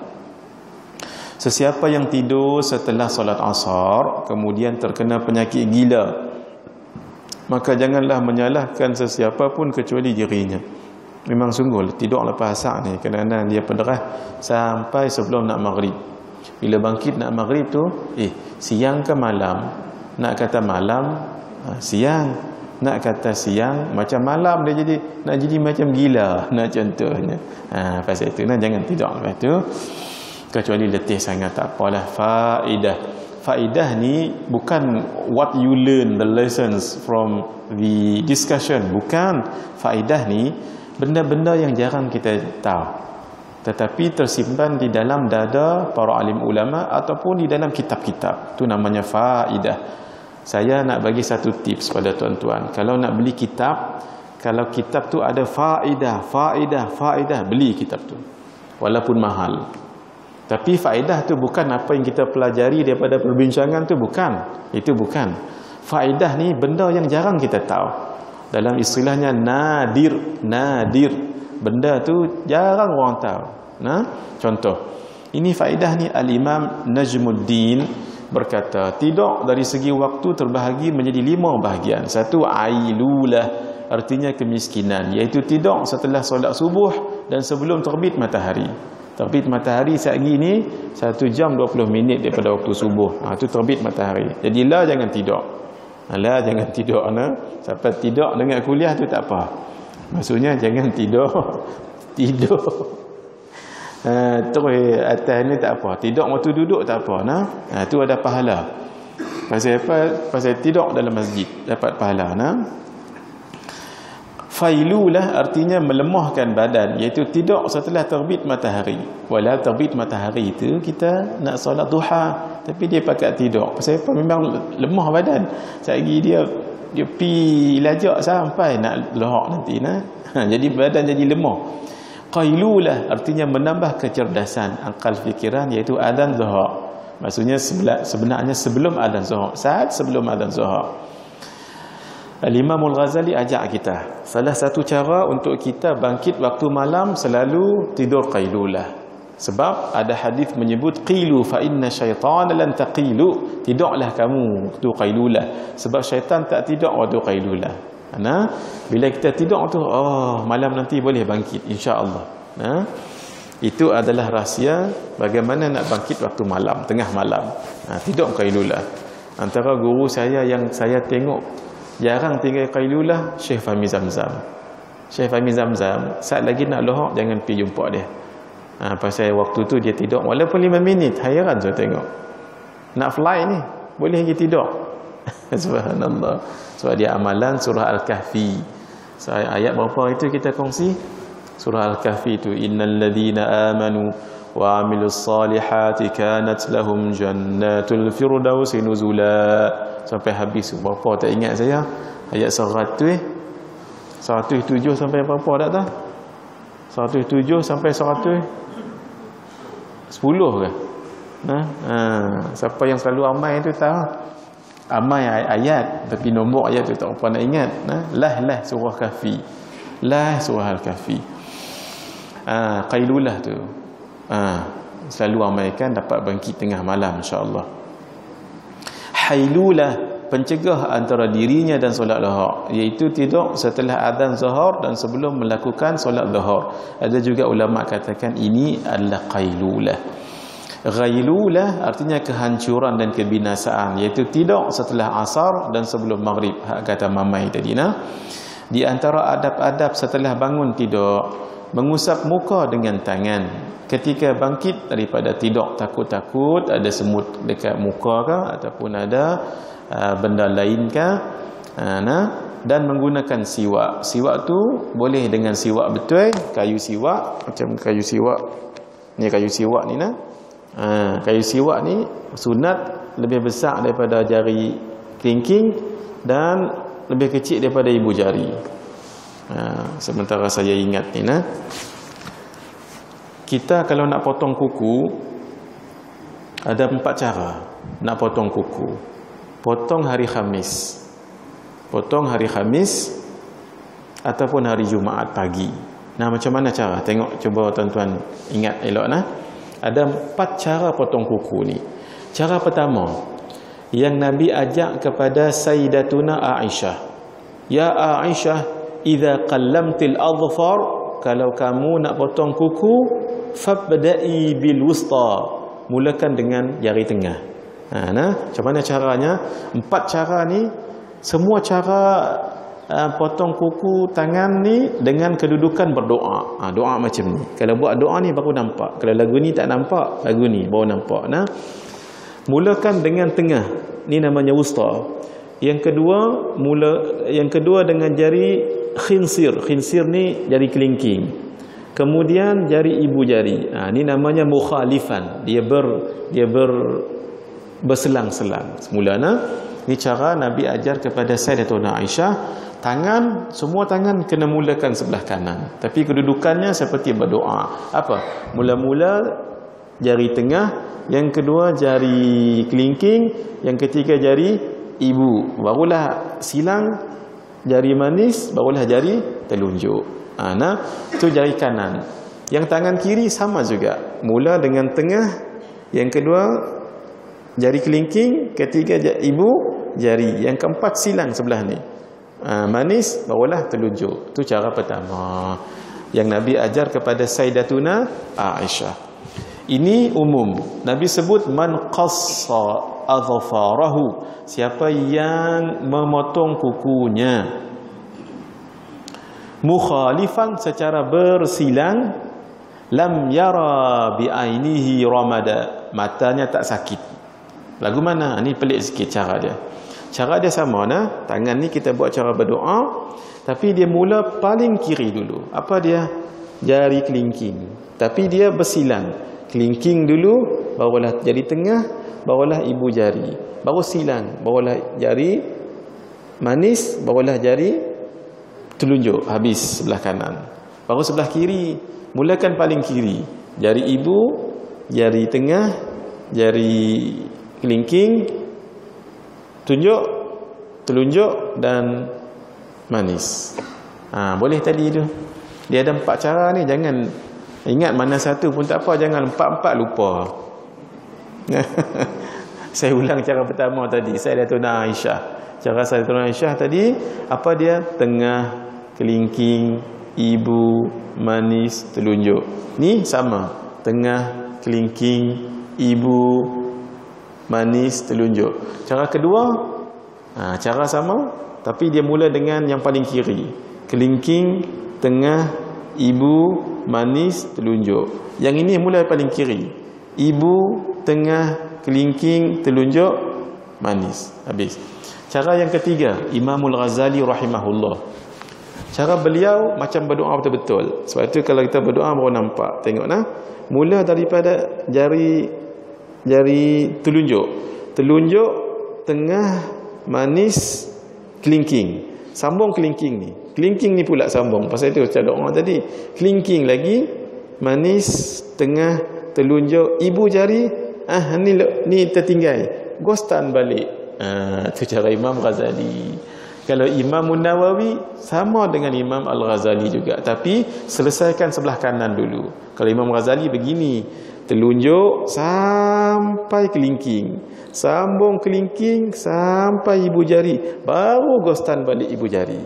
Sesiapa yang tidur setelah solat asar kemudian terkena penyakit gila maka janganlah menyalahkan sesiapa pun kecuali dirinya Memang sungguh tidur lepas asar ni kadang-kadang dia penderah sampai sebelum nak maghrib. Bila bangkit nak maghrib tu, eh siang ke malam? Nak kata malam, ha, siang. Nak kata siang, macam malam dia jadi nak jadi macam gila, nak contohnya. Ha, pasal itu nah jangan tidur lepas tu. Kecuali letih sangat tak apalah faedah. Faedah ni bukan what you learn the lessons from the discussion, bukan faedah ni benda-benda yang jarang kita tahu. Tetapi tersimpan di dalam dada para alim ulama ataupun di dalam kitab-kitab. Itu namanya faidah saya nak bagi satu tips pada tuan-tuan. Kalau nak beli kitab kalau kitab tu ada faidah faidah faidah beli kitab tu. Walaupun mahal. Tapi faedah tu bukan apa yang kita pelajari daripada perbincangan tu. Bukan. Itu bukan. Faedah ni benda yang jarang kita tahu dalam istilahnya nadir nadir. Benda tu jarang orang tahu. Nah contoh. Ini faedah ni al-imam Najmuddin berkata tidak dari segi waktu terbahagi menjadi lima bahagian. Satu ailulah artinya kemiskinan. Iaitu tidak setelah solat subuh dan sebelum terbit matahari. Terbit matahari saat ini satu jam 20 minit daripada waktu subuh. Ha, itu terbit matahari. Jadilah jangan tidak Alah jangan tidur ana. Sampai tidur dengan kuliah tu tak apa. Maksudnya jangan tidur. tidur. Ha, terus atas ni tak apa. Tidur waktu duduk tak apa. Nah. Ha, tu ada pahala. Pasal apa? Pasal tidur dalam masjid. Dapat pahala. Nah. Failulah artinya melemahkan badan iaitu tidur setelah terbit matahari. Walau terbit matahari itu kita nak solat duha tapi dia pakai tidur. Pasal apa? Memang lemah badan. Sehari dia dia pi lajak sampai nak lohak nanti nah. Ha, jadi badan jadi lemah. Qailulah artinya menambah kecerdasan akal fikiran iaitu adzan zuhur. Maksudnya sebenarnya sebelum adzan zuhur, saat sebelum adzan zuhur. Al-Imam Al-Ghazali ajak kita Salah satu cara untuk kita bangkit waktu malam Selalu tidur qailulah Sebab ada hadis menyebut Qilu fa inna syaitan lan taqilu Tidurlah kamu waktu qailulah Sebab syaitan tak tidur waktu qailulah Nah, bila kita tidur tu oh malam nanti boleh bangkit insya-Allah. Nah, itu adalah rahsia bagaimana nak bangkit waktu malam, tengah malam. Nah, tidur qailulah. Antara guru saya yang saya tengok jarang tinggal qailulah Syekh Fahmi Zamzam. Syekh Fahmi Zamzam saat lagi nak lohak jangan pergi jumpa dia. Ha, pasal waktu tu dia tidur walaupun 5 minit hairan saya tengok. Nak fly ni boleh lagi tidur. Subhanallah. Sebab dia amalan surah Al-Kahfi. So, ayat berapa itu kita kongsi? Surah Al-Kahfi itu innal ladhina amanu wa amilus salihati kanat lahum jannatul firdausi nuzula sampai habis. Berapa tak ingat saya. Ayat 100 107 sampai berapa tak tahu 107 sampai 100 10 ke? Ha? ha. Siapa yang selalu amai tu tahu amai ayat. Tapi nombor ayat tu tak apa nak ingat. Ha? lah lah surah kafi lah surah al-kafi ha, qailulah tu. Ha, selalu amaikan dapat bangkit tengah malam insya-Allah hailulah pencegah antara dirinya dan solat zuhur iaitu tidur setelah azan zuhur dan sebelum melakukan solat zuhur ada juga ulama katakan ini adalah qailulah ghailulah artinya kehancuran dan kebinasaan. Iaitu tidur setelah asar dan sebelum maghrib. Kata mamai tadi nah. Di antara adab-adab setelah bangun tidur mengusap muka dengan tangan. Ketika bangkit daripada tidur takut-takut ada semut dekat muka ke ataupun ada uh, benda lain ke uh, nah dan menggunakan siwak. Siwak tu boleh dengan siwak betul kayu siwak macam kayu siwak ni kayu siwak ni nah. Uh, kayu siwak ni sunat lebih besar daripada jari kelingking dan lebih kecil daripada ibu jari Ha, sementara saya ingat ni nah. Kita kalau nak potong kuku ada empat cara nak potong kuku. Potong hari Khamis. Potong hari Khamis ataupun hari Jumaat pagi. Nah, macam mana cara? Tengok cuba tuan-tuan ingat elok nah. Ada empat cara potong kuku ni. Cara pertama yang Nabi ajak kepada Sayyidatuna Aisyah. Ya Aisyah, idza qallamtil adfar kalau kamu nak potong kuku fabda'i bil wusta mulakan dengan jari tengah. Ha nah. Macam mana caranya? Empat cara ni semua cara uh, potong kuku tangan ni dengan kedudukan berdoa. Ha, doa macam ni. Kalau buat doa ni baru nampak. Kalau lagu ni tak nampak lagu ni baru nampak nah. Mulakan dengan tengah. Ni namanya wusta. Yang kedua mula yang kedua dengan jari khinsir. Khinsir ni jari kelingking. Kemudian jari ibu jari. Ha, ni namanya mukhalifan. Dia ber dia ber berselang-selang. Semulanya ni cara Nabi ajar kepada Sayyidatuna Aisyah. Tangan semua tangan kena mulakan sebelah kanan. Tapi kedudukannya seperti berdoa. Apa? Mula-mula jari tengah yang kedua jari kelingking yang ketiga jari ibu. Barulah silang jari manis barulah jari telunjuk. Ha, nah tu jari kanan. Yang tangan kiri sama juga. Mula dengan tengah yang kedua jari kelingking ketiga ibu jari. Yang keempat silang sebelah ni. Ha, manis barulah telunjuk. Tu cara pertama. Yang Nabi ajar kepada Sayyidatuna Aisyah. Ini umum. Nabi sebut man qassa adhfarahu siapa yang memotong kukunya. Mukhalifan secara bersilang lam yara bi ainihi ramada. Matanya tak sakit. Lagu mana? Ni pelik sikit cara dia. Cara dia sama nah? Tangan ni kita buat cara berdoa tapi dia mula paling kiri dulu. Apa dia? Jari kelingking. Tapi dia bersilang. Kelingking dulu barulah jari tengah barulah ibu jari. Baru silang barulah jari manis barulah jari telunjuk habis sebelah kanan. Baru sebelah kiri mulakan paling kiri. Jari ibu jari tengah jari kelingking tunjuk telunjuk dan manis. Ha, boleh tadi tu. Dia ada empat cara ni jangan ingat mana satu pun tak apa jangan empat-empat lupa saya ulang cara pertama tadi. Saya dah tunang Aisyah. Cara saya tunang Aisyah tadi apa dia? Tengah kelingking ibu manis telunjuk. Ni sama. Tengah kelingking ibu manis telunjuk. Cara kedua ha, cara sama tapi dia mula dengan yang paling kiri. Kelingking tengah ibu manis telunjuk. Yang ini mula paling kiri ibu tengah kelingking telunjuk manis. Habis. Cara yang ketiga Imamul Ghazali rahimahullah. Cara beliau macam berdoa betul-betul. Sebab itu kalau kita berdoa baru nampak. Tengok nah mula daripada jari jari telunjuk. Telunjuk tengah manis kelingking. Sambung kelingking ni. Kelingking ni pula sambung. Pasal itu saya doa tadi. Kelingking lagi manis tengah telunjuk ibu jari ah ni ni tertinggal. Gostan balik. Ah tu cara Imam Ghazali. Kalau Imam Nawawi sama dengan Imam Al-Ghazali juga. Tapi selesaikan sebelah kanan dulu. Kalau Imam Ghazali begini telunjuk sampai kelingking sambung kelingking sampai ibu jari. Baru gostan balik ibu jari.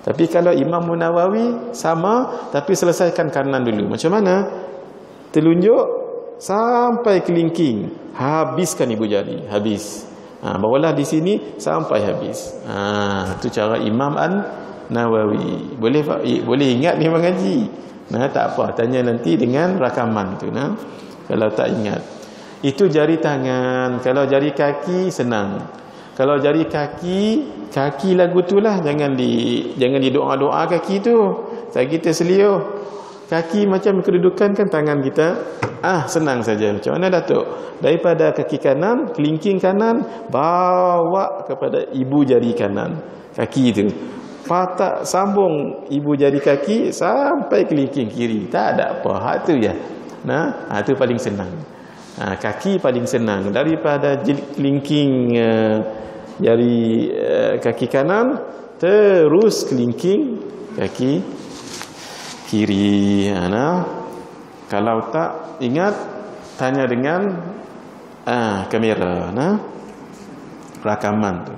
Tapi kalau Imam Munawawi sama tapi selesaikan kanan dulu. Macam mana? Telunjuk sampai kelingking. Habiskan ibu jari. Habis. Ha, bawalah di sini sampai habis. Ha tu cara Imam An Nawawi boleh boleh ingat ni mengaji nah tak apa. Tanya nanti dengan rakaman tu nah. Kalau tak ingat. Itu jari tangan. Kalau jari kaki senang. Kalau jari kaki kaki lagu tu lah. Jangan di jangan di doa-doa kaki tu. Saya kita selio kaki macam kedudukan kan tangan kita. Ah senang saja. Macam mana datuk? Daripada kaki kanan kelingking kanan bawa kepada ibu jari kanan. Kaki itu patah sambung ibu jari kaki sampai kelingking kiri. Tak ada apa. Hak tu ya Nah, ha, itu paling senang. Ha, kaki paling senang. Daripada kelingking uh, jari uh, kaki kanan terus kelingking kaki kiri. Ha, nah. Kalau tak ingat tanya dengan ah kamera, nah. Rakaman tu.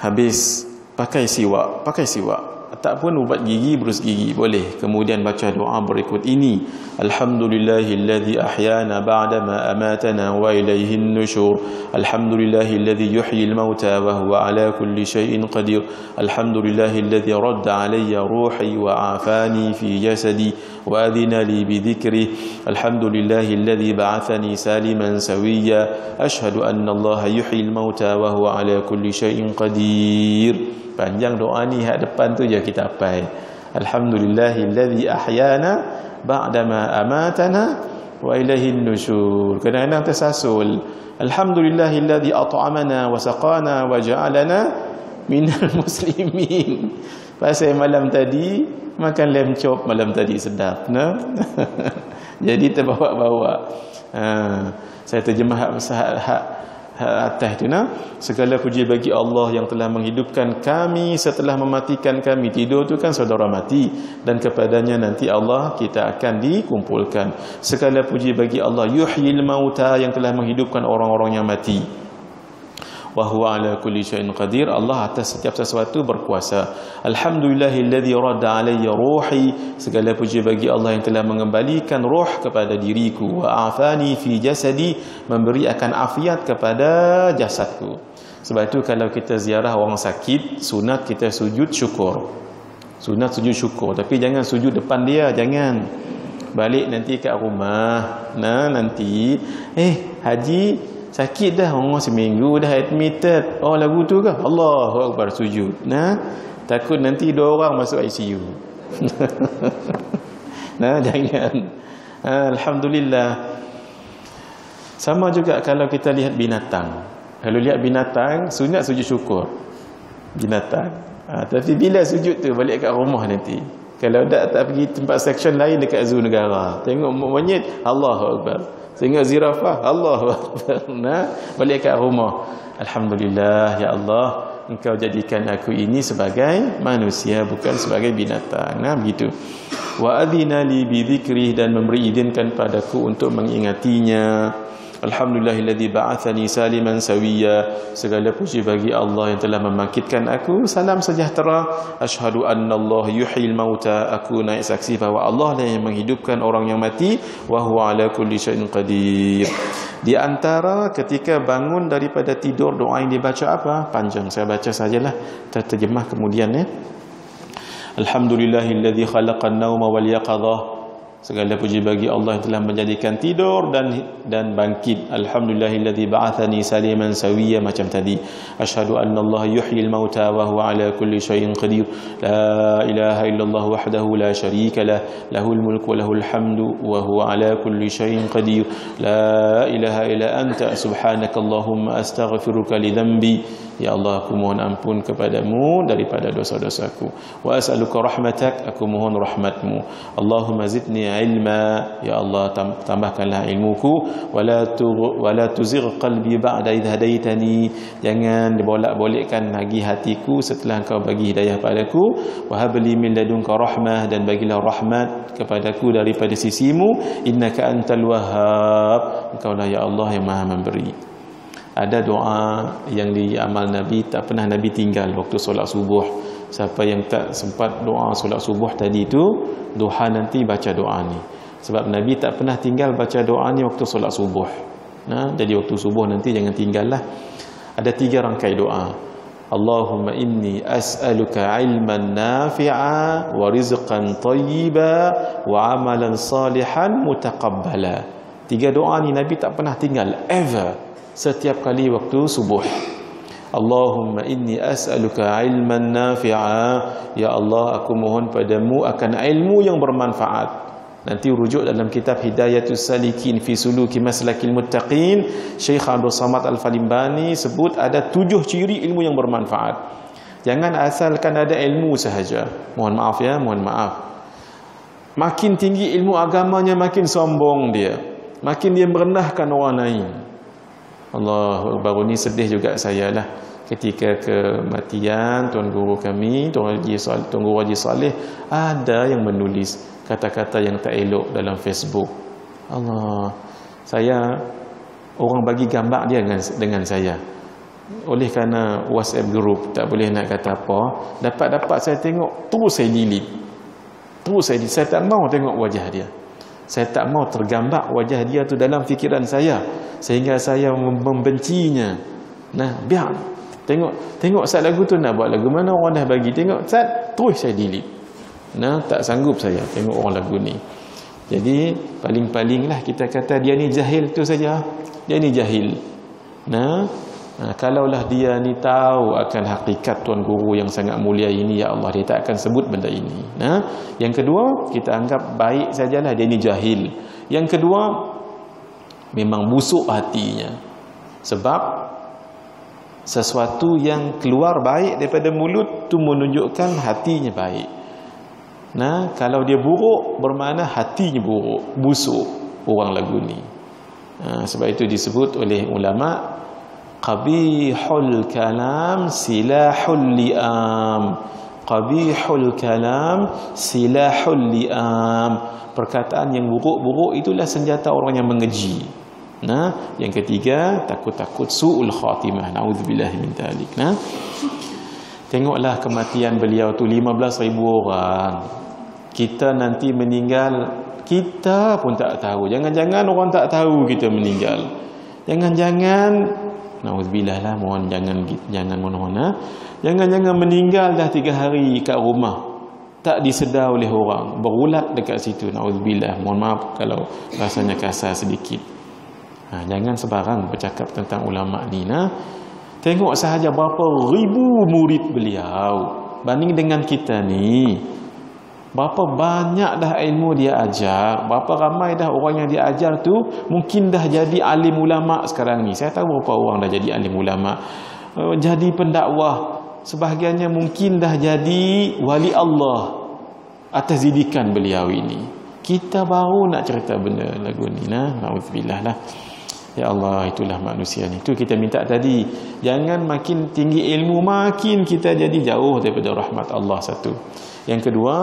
Habis pakai siwak, pakai siwak tak pun ubat gigi berus gigi boleh kemudian baca doa berikut ini alhamdulillahilladzi ahyana ba'da ma amatana wa ilayhi an-nushur alhamdulillahilladzi yuhyil mauta wa huwa ala kulli shay'in qadir alhamdulillahilladzi radda alayya ruhi wa afani fi jasadi wa adina li bi dhikri alhamdulillahilladzi ba'athani saliman sawiya ashhadu anna allaha yuhyil mauta wa huwa ala kulli shay'in qadir panjang doa ni hak depan tu je kita apai. Alhamdulillahillazi ahyana ba'dama amatana wa ilaihi nusyur kadang-kadang tersasul. Alhamdulillahillazi at'amana wa saqana wa ja'alana minal muslimin. Pasal malam tadi makan lem chop malam tadi sedap nah jadi terbawa-bawa. Ha, saya terjemah hak, hak atas tu nah. Segala puji bagi Allah yang telah menghidupkan kami setelah mematikan kami. Tidur tu kan saudara mati. Dan kepadanya nanti Allah kita akan dikumpulkan. Segala puji bagi Allah. Yuhyil mauta yang telah menghidupkan orang-orang yang mati wa huwa ala kulli syai'in qadir. Allah atas setiap sesuatu berkuasa. Alhamdulillahilladzi radda alayya ruhi. Segala puji bagi Allah yang telah mengembalikan roh kepada diriku. Wa afani fi jasadi. Memberi akan afiat kepada jasadku. Sebab itu kalau kita ziarah orang sakit sunat kita sujud syukur. Sunat sujud syukur. Tapi jangan sujud depan dia jangan. Balik nanti kat rumah. Nah nanti. Eh haji Sakit dah orang seminggu dah admitted. Oh lagu tu ke? Allahu akbar sujud. Nah. takut nanti dua orang masuk ICU nah jangan ha, alhamdulillah sama juga kalau kita lihat binatang kalau lihat binatang sunat sujud syukur binatang ha, tapi bila sujud tu balik kat rumah nanti kalau tak tak pergi tempat section lain dekat zoo negara tengok monyet Allahu akbar tengok zirafah akbar nah balik kat rumah. Alhamdulillah ya Allah engkau jadikan aku ini sebagai manusia bukan sebagai binatang. Nah begitu. Wa adzina li bi dan memberi izinkan padaku untuk mengingatinya Alhamdulillahilladzi ba'athani saliman sawiya. Segala puji bagi Allah yang telah membangkitkan aku. Salam sejahtera. Asyhadu anna Allah yuhyil mauta. Aku naik saksi bahawa Allah lah yang menghidupkan orang yang mati wa huwa ala kulli syai'in qadir. Di antara ketika bangun daripada tidur doa yang dibaca apa? Panjang saya baca sajalah. Terjemah kemudian ya. Alhamdulillahilladzi khalaqan nauma wal yaqadhah Segala puji bagi Allah yang telah menjadikan tidur dan dan bangkit. Alhamdulillahilladzi ba'athani saliman sawiya macam tadi. Asyhadu anna Allah yuhyil mauta wa huwa ala kulli syai'in qadir. La ilaha illallah wahdahu la syarika lah. Lahul mulku wa lahul hamdu wa huwa ala kulli syai'in qadir. La ilaha illa anta subhanakallahumma astaghfiruka li dhanbi. Ya Allah aku mohon ampun kepadamu daripada dosa-dosaku. Wa as'aluka rahmatak aku mohon rahmatmu. Allahumma zidni ilma. Ya Allah tambahkanlah ilmuku. Wala tu wala tuzigh qalbi ba'da idh hadaitani jangan dibolak-balikkan lagi hatiku setelah engkau bagi hidayah padaku. Wa habli min ladunka rahmah dan bagilah rahmat kepadaku daripada sisimu. Innaka antal wahhab. Engkau lah ya Allah yang maha memberi ada doa yang diamal Nabi tak pernah Nabi tinggal waktu solat subuh. Siapa yang tak sempat doa solat subuh tadi itu duha nanti baca doa ni. Sebab Nabi tak pernah tinggal baca doa ni waktu solat subuh. Nah, jadi waktu subuh nanti jangan tinggallah ada tiga rangkai doa. Allahumma inni as'aluka ilman nafi'a wa rizqan tayyiba wa amalan salihan mutaqabbala. Tiga doa ni Nabi tak pernah tinggal ever setiap kali waktu subuh. Allahumma inni as'aluka ilman nafi'a. Ya Allah aku mohon padamu akan ilmu yang bermanfaat. Nanti rujuk dalam kitab Hidayatus Salikin fi Suluki Maslakil Muttaqin. Syekh Abdul Samad Al-Falimbani sebut ada tujuh ciri ilmu yang bermanfaat. Jangan asalkan ada ilmu sahaja. Mohon maaf ya mohon maaf. Makin tinggi ilmu agamanya makin sombong dia. Makin dia merendahkan orang lain Allah baru ni sedih juga saya lah. Ketika kematian tuan guru kami tuan Haji Saleh tuan guru Haji Saleh ada yang menulis kata-kata yang tak elok dalam Facebook. Allah. Saya orang bagi gambar dia dengan dengan saya. Oleh kerana WhatsApp group tak boleh nak kata apa dapat-dapat saya tengok terus saya delete. Terus saya delete saya tak mau tengok wajah dia saya tak mau tergambar wajah dia tu dalam fikiran saya sehingga saya membencinya. Nah, biar tengok tengok saat lagu tu nak buat lagu mana orang dah bagi tengok saat terus saya delete. Nah, tak sanggup saya tengok orang lagu ni. Jadi paling-palinglah kita kata dia ni jahil tu saja. Dia ni jahil. Nah, Ha, kalaulah dia ni tahu akan hakikat tuan guru yang sangat mulia ini ya Allah dia tak akan sebut benda ini. Nah, ha? yang kedua kita anggap baik sajalah dia ni jahil. Yang kedua memang busuk hatinya. Sebab sesuatu yang keluar baik daripada mulut tu menunjukkan hatinya baik. Nah, kalau dia buruk bermakna hatinya buruk, busuk orang lagu ni. Ha, sebab itu disebut oleh ulama qabihul kalam silahul liam. Qabihul kalam silahul liam. Perkataan yang buruk-buruk itulah senjata orang yang mengeji. Nah yang ketiga takut-takut suul khatimah. Naudzubillah min dzalik nah tengoklah kematian beliau tu 15000 orang. Kita nanti meninggal kita pun tak tahu. Jangan-jangan orang tak tahu kita meninggal. Jangan-jangan Nauzubillah lah mohon jangan jangan mohon ha? Jangan-jangan meninggal dah tiga hari kat rumah. Tak disedar oleh orang. Berulat dekat situ. Nauzubillah. Mohon maaf kalau rasanya kasar sedikit. Ha, jangan sebarang bercakap tentang ulama ni nah. Tengok sahaja berapa ribu murid beliau. banding dengan kita ni Berapa banyak dah ilmu dia ajar Berapa ramai dah orang yang dia ajar tu Mungkin dah jadi alim ulama' sekarang ni. Saya tahu berapa orang dah jadi alim ulama' uh, Jadi pendakwah Sebahagiannya mungkin dah jadi wali Allah Atas didikan beliau ini. Kita baru nak cerita benda lagu ni nah? Na'udzubillah lah. Ya Allah itulah manusia ni. Itu kita minta tadi Jangan makin tinggi ilmu Makin kita jadi jauh daripada rahmat Allah satu. Yang kedua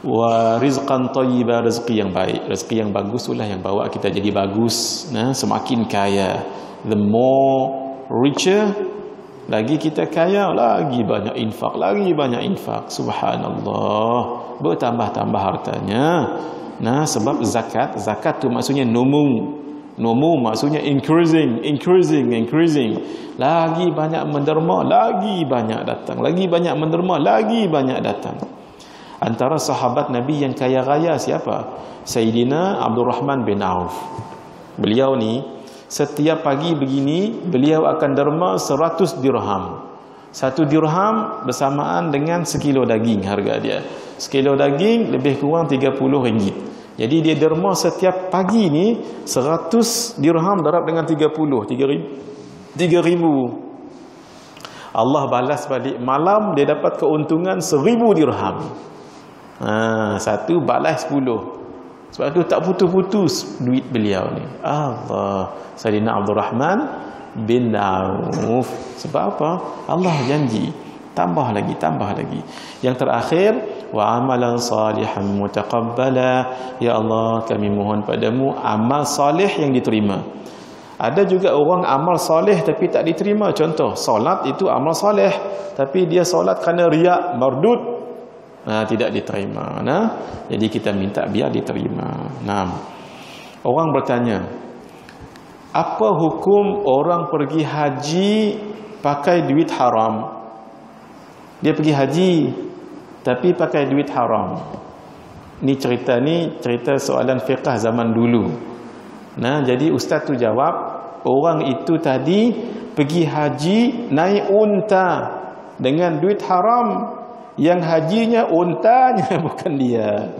wa rizqan tayyiba rezeki yang baik. Rezeki yang bagus itulah yang bawa kita jadi bagus. Nah semakin kaya the more richer lagi kita kaya. Lagi banyak infak lagi banyak infak. Subhanallah. Bertambah-tambah hartanya. Nah sebab zakat zakat tu maksudnya numu numu maksudnya increasing increasing increasing. Lagi banyak menderma lagi banyak datang. Lagi banyak menderma lagi banyak datang antara sahabat Nabi yang kaya raya siapa? Sayyidina Abdul Rahman bin Auf. Beliau ni setiap pagi begini beliau akan derma 100 dirham. Satu dirham bersamaan dengan sekilo daging harga dia. Sekilo daging lebih kurang 30 ringgit. Jadi dia derma setiap pagi ni 100 dirham darab dengan 30, 3000. 3000. Allah balas balik malam dia dapat keuntungan 1000 dirham. Ha, satu balas sepuluh. Sebab tu tak putus-putus duit beliau ni. Allah. Sayyidina Abdul Rahman bin Auf. Sebab apa? Allah janji. Tambah lagi, tambah lagi. Yang terakhir, wa amalan salihan mutaqabbala. Ya Allah, kami mohon padamu amal salih yang diterima. Ada juga orang amal soleh tapi tak diterima. Contoh, solat itu amal soleh. Tapi dia solat kerana riak, mardud, nah, tidak diterima. Nah jadi kita minta biar diterima. Nah orang bertanya apa hukum orang pergi haji pakai duit haram? Dia pergi haji tapi pakai duit haram. Ni cerita ni cerita soalan fiqah zaman dulu. Nah jadi ustaz tu jawab orang itu tadi pergi haji naik unta dengan duit haram yang hajinya untanya bukan dia.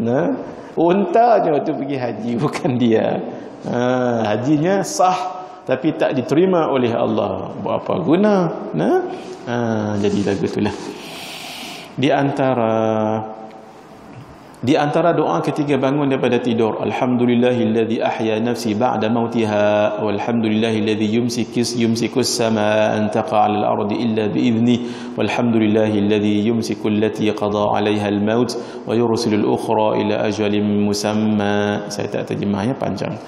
Nah untanya tu pergi haji bukan dia. Ha, hajinya sah tapi tak diterima oleh Allah. Buat apa guna? Nah ha, jadi lagu itulah di antara di antara doa ketika bangun daripada tidur alhamdulillahilladzi ahya nafsi ba'da mautiha walhamdulillahilladzi yumsikus yumsikus samaa an taqa 'ala al-ardi illa bi idzni walhamdulillahilladzi yumsiku allati qada 'alayha al-maut wa yursilu al-ukhra ila ajalin musamma saya tak terjemahnya panjang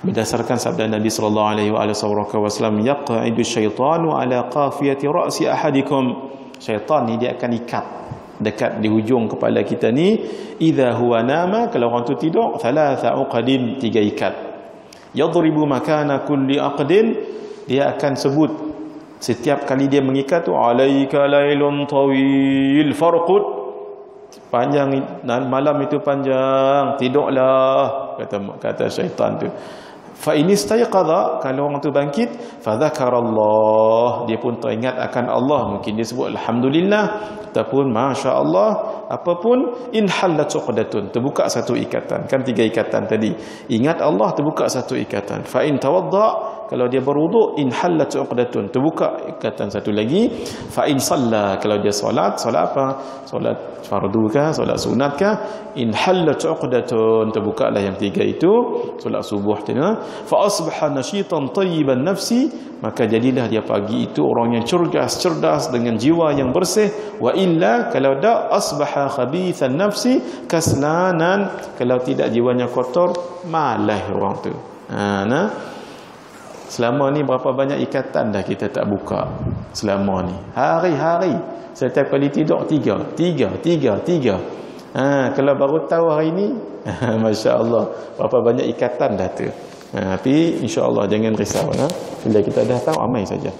berdasarkan sabda Nabi sallallahu alaihi wasallam yaqidu syaitanu ala qafiyati ra'si ahadikum syaitan ni dia akan ikat dekat di hujung kepala kita ni idza huwa nama kalau orang tu tidur thalatha uqadin tiga ikat. Yadribu makana kulli aqdin dia akan sebut setiap kali dia mengikat tu alaika lailun tawil farqud panjang malam itu panjang tidurlah kata kata syaitan tu fa ini istayqadha. Kalau orang tu bangkit fa dzakarallah dia pun teringat akan Allah. Mungkin dia sebut alhamdulillah. Ataupun masya-Allah. Apapun in halat uqdatun. Terbuka satu ikatan. Kan tiga ikatan tadi. Ingat Allah terbuka satu ikatan. Fa in tawadda kalau dia berwuduk in halat uqdatun. Terbuka ikatan satu lagi. Fa in salla. Kalau dia solat solat apa? Solat fardu kah? Solat sunat kah? In halat uqdatun. Terbuka lah yang tiga itu. Solat subuh tu fa asbaha nashitan tayyiban nafsi. Maka jadilah dia pagi itu orang yang cergas cerdas dengan jiwa yang bersih. Wa illa kalau dak asbaha khabithan nafsi kaslanan. Kalau tidak jiwanya kotor malah orang tu. Ha nah selama ni berapa banyak ikatan dah kita tak buka selama ni? Hari-hari. Setiap kali tidur tiga. Tiga tiga tiga. Ha, kalau baru tahu hari ni Masya Allah berapa banyak ikatan dah tu. Ha, tapi insya Allah jangan risau ha? bila kita dah tahu amai saja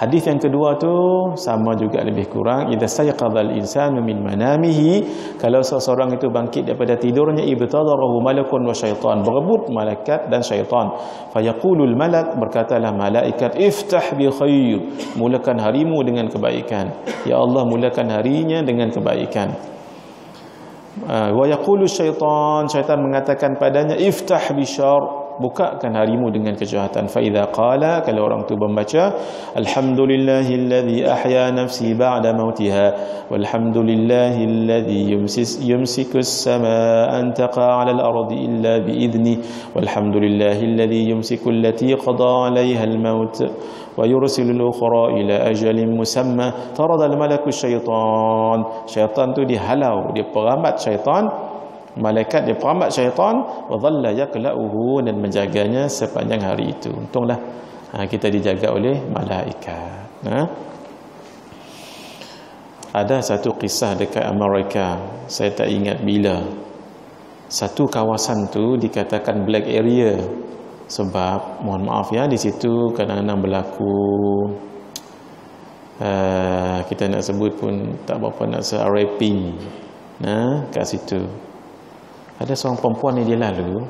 Hadis yang kedua tu sama juga lebih kurang. Idza sayqadhal insanu min manamihi kalau seseorang itu bangkit daripada tidurnya ibtadarahu malakun wa syaitan berebut malaikat dan syaitan. Fayaqulul malak berkatalah malaikat iftah bi khair mulakan harimu dengan kebaikan. Ya Allah mulakan harinya dengan kebaikan. Uh, wa yaqulu syaitan syaitan mengatakan padanya iftah bi syarr bukakan harimu dengan kejahatan fa idza qala kalau orang tu membaca alhamdulillahilladzi ahya nafsi ba'da mautiha walhamdulillahilladzi yumsis yumsikus samaa an taqa 'ala al-ardi illa bi idni walhamdulillahilladzi yumsiku allati qada 'alayha al-maut wa yursilu al-ukhra ila ajalin musamma tarada al-malaku syaitan syaitan tu dihalau dia perambat syaitan malaikat dia peramat syaitan wa dhalla yaqla'uhu dan menjaganya sepanjang hari itu. Untunglah ha, kita dijaga oleh malaikat ha? ada satu kisah dekat Amerika saya tak ingat bila. Satu kawasan tu dikatakan black area. Sebab mohon maaf ya di situ kadang-kadang berlaku uh, kita nak sebut pun tak berapa nak se raping nah kat situ ada seorang perempuan yang dia lalu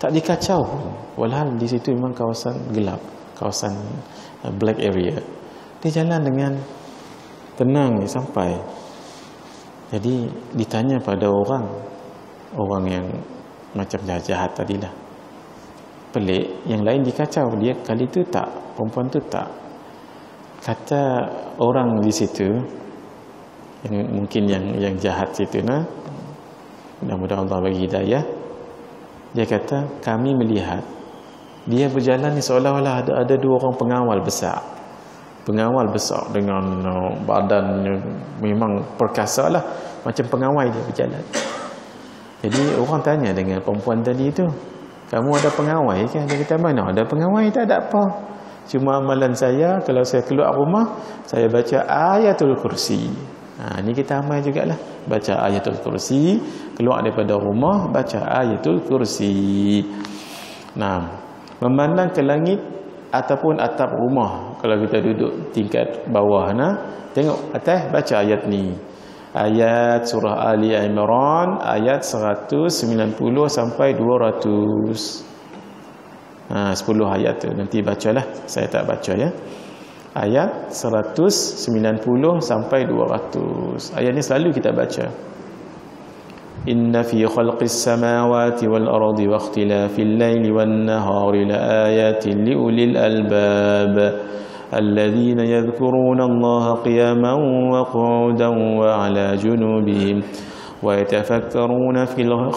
tak dikacau walhal di situ memang kawasan gelap kawasan uh, black area. Dia jalan dengan tenang sampai. Jadi ditanya pada orang orang yang macam jahat-jahat tadi lah pelik yang lain dikacau. Dia kali tu tak perempuan tu tak. Kata orang di situ yang mungkin yang yang jahat situ nah Mudah-mudahan Allah bagi hidayah. Dia kata, kami melihat dia berjalan ni seolah-olah ada ada dua orang pengawal besar. Pengawal besar dengan uh, badan memang perkasa lah. Macam pengawal dia berjalan. Jadi orang tanya dengan perempuan tadi tu, kamu ada pengawal kan? Dia kata, mana ada pengawal? Tak ada apa. Cuma amalan saya, kalau saya keluar rumah, saya baca ayatul kursi. Ha, ni kita amal jugalah. Baca ayatul kursi. Keluar daripada rumah, baca ayatul kursi. Nah, memandang ke langit ataupun atap rumah. Kalau kita duduk tingkat bawah, nah, tengok atas, baca ayat ni. Ayat surah Ali Imran, ayat 190 sampai 200. Ha, 10 ayat tu. Nanti bacalah. Saya tak baca ya ayat 190 sampai 200 ayat ini selalu kita baca. Inna fi khalqis samawati wal ardi wa ikhtilafil layli wan nahari la ayatin li ulil albab. Alladhina yadhkuruna allaha qiyaman wa qu'udan wa ala junubihim ويتفكرون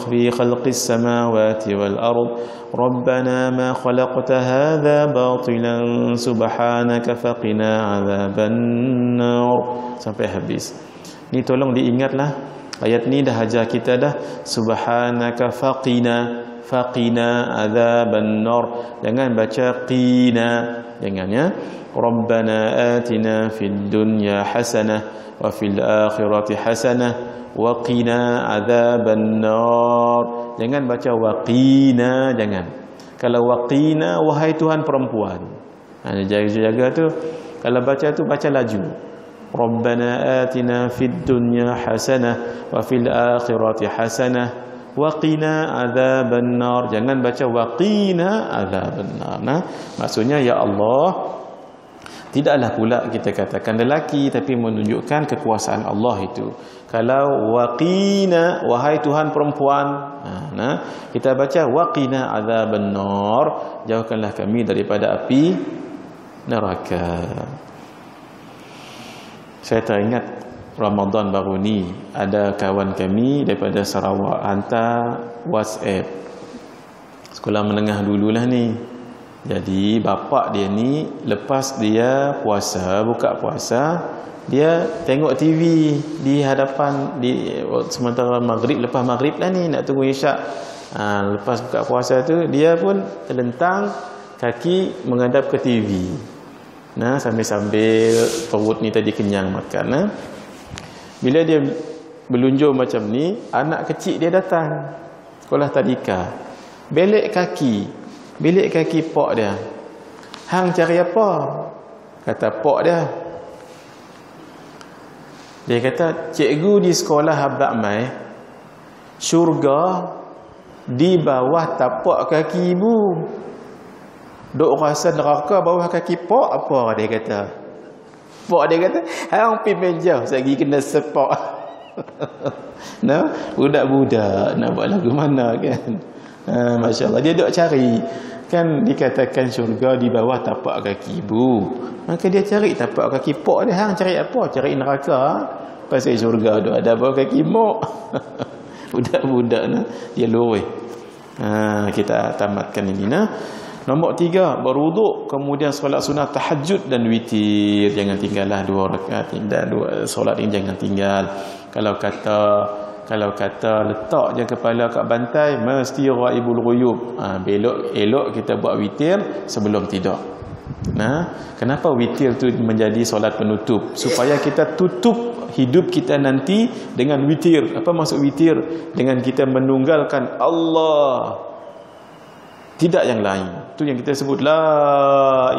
في خلق السماوات والأرض ربنا ما خلقت هذا باطلا سبحانك فقنا عذاب النار sampai habis ni tolong diingatlah ayat ni dah ajar kita dah subhanaka faqina faqina adzaban nar jangan baca qina jangan ya rabbana atina fid dunya hasanah wa fil akhirati hasanah waqina adzaban nar jangan baca waqina jangan. Kalau waqina wahai tuhan perempuan. Ha jaga-jaga tu. Kalau baca tu baca laju. Rabbana atina fid dunya hasanah wa fil akhirati hasanah. Waqina adzaban nar jangan baca waqina adzaban nar nah. Maksudnya ya Allah Tidaklah pula kita katakan lelaki tapi menunjukkan kekuasaan Allah itu. Kalau waqina wahai Tuhan perempuan, nah, kita baca waqina azaban nar, jauhkanlah kami daripada api neraka. Saya teringat Ramadan baru ni ada kawan kami daripada Sarawak hantar WhatsApp. Sekolah menengah dululah ni. Jadi bapak dia ni lepas dia puasa, buka puasa, dia tengok TV di hadapan di sementara maghrib lepas maghrib lah ni nak tunggu isyak. Ha, lepas buka puasa tu dia pun terlentang kaki menghadap ke TV. Nah, sambil-sambil perut ni tadi kenyang makan, nah. Bila dia belunjur macam ni, anak kecil dia datang. Sekolah tadika. Belek kaki Bilik kaki pak dia. Hang cari apa? kata pak dia dia kata cikgu di sekolah habak mai syurga di bawah tapak kaki ibu. Duk rasa neraka bawah kaki pak apa? Dia kata. Pak dia kata hang pi meja saya kena sepak. Nah budak-budak nak buat lagu mana kan? Ha, masya-Allah dia duk cari kan dikatakan syurga di bawah tapak kaki ibu. Maka dia cari tapak kaki pok dia. Hang cari apa? Cari neraka. Pasal syurga tu ada bawah kaki mak budak-budak nah dia lurus. Ha, kita tamatkan ini nah. Nombor tiga, berwuduk, kemudian solat sunat tahajud dan witir. Jangan tinggallah dua rakaat dan dua solat ini jangan tinggal. Kalau kata kalau kata letak je kepala kat bantai mesti raibul ghuyub. Ha, belok elok kita buat witir sebelum tidur. Nah kenapa witir tu menjadi solat penutup? Supaya kita tutup hidup kita nanti dengan witir. Apa maksud witir? Dengan kita menunggalkan Allah. Tidak yang lain. Tu yang kita sebut la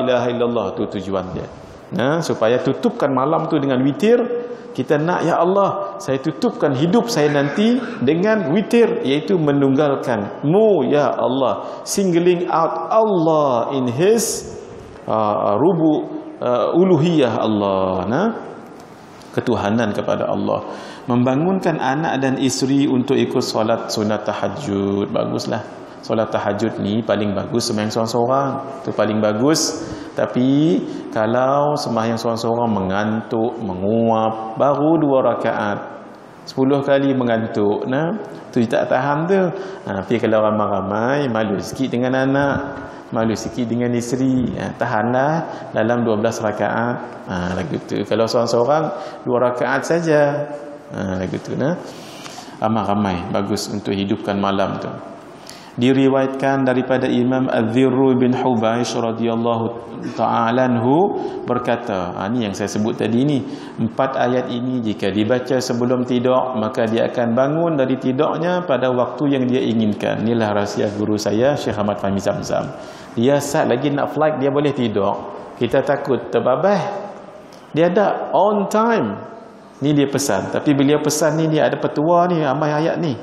ilaha illallah. Tu tujuan dia. Nah supaya tutupkan malam tu dengan witir kita nak ya Allah saya tutupkan hidup saya nanti dengan witir iaitu menunggalkan mu ya Allah singling out Allah in his uh, rubu uh, uluhiyah Allah nah ketuhanan kepada Allah. Membangunkan anak dan isteri untuk ikut solat sunat tahajud. Baguslah solat tahajud ni paling bagus sembahyang seorang-seorang tu paling bagus tapi kalau sembahyang seorang-seorang mengantuk, menguap, baru dua rakaat. Sepuluh kali mengantuk. Nah, tu tak tahan tu. Ha, tapi kalau ramai-ramai, malu sikit dengan anak. Malu sikit dengan isteri. Ha, tahanlah dalam dua belas rakaat. Ha, lagu tu. Kalau seorang-seorang, dua rakaat saja. Ha, lagu tu. Nah. Ramai-ramai. Bagus untuk hidupkan malam tu diriwayatkan daripada Imam Az-Zirru bin Hubaish radhiyallahu taala anhu berkata ha, ini yang saya sebut tadi ni empat ayat ini jika dibaca sebelum tidur maka dia akan bangun dari tidurnya pada waktu yang dia inginkan. Inilah rahsia guru saya Syekh Ahmad Fahmi Zamzam. Dia saat lagi nak flight dia boleh tidur. Kita takut terbabah. Dia ada on time. Ni dia pesan. Tapi beliau pesan ni dia ada petua ni amai ayat ni.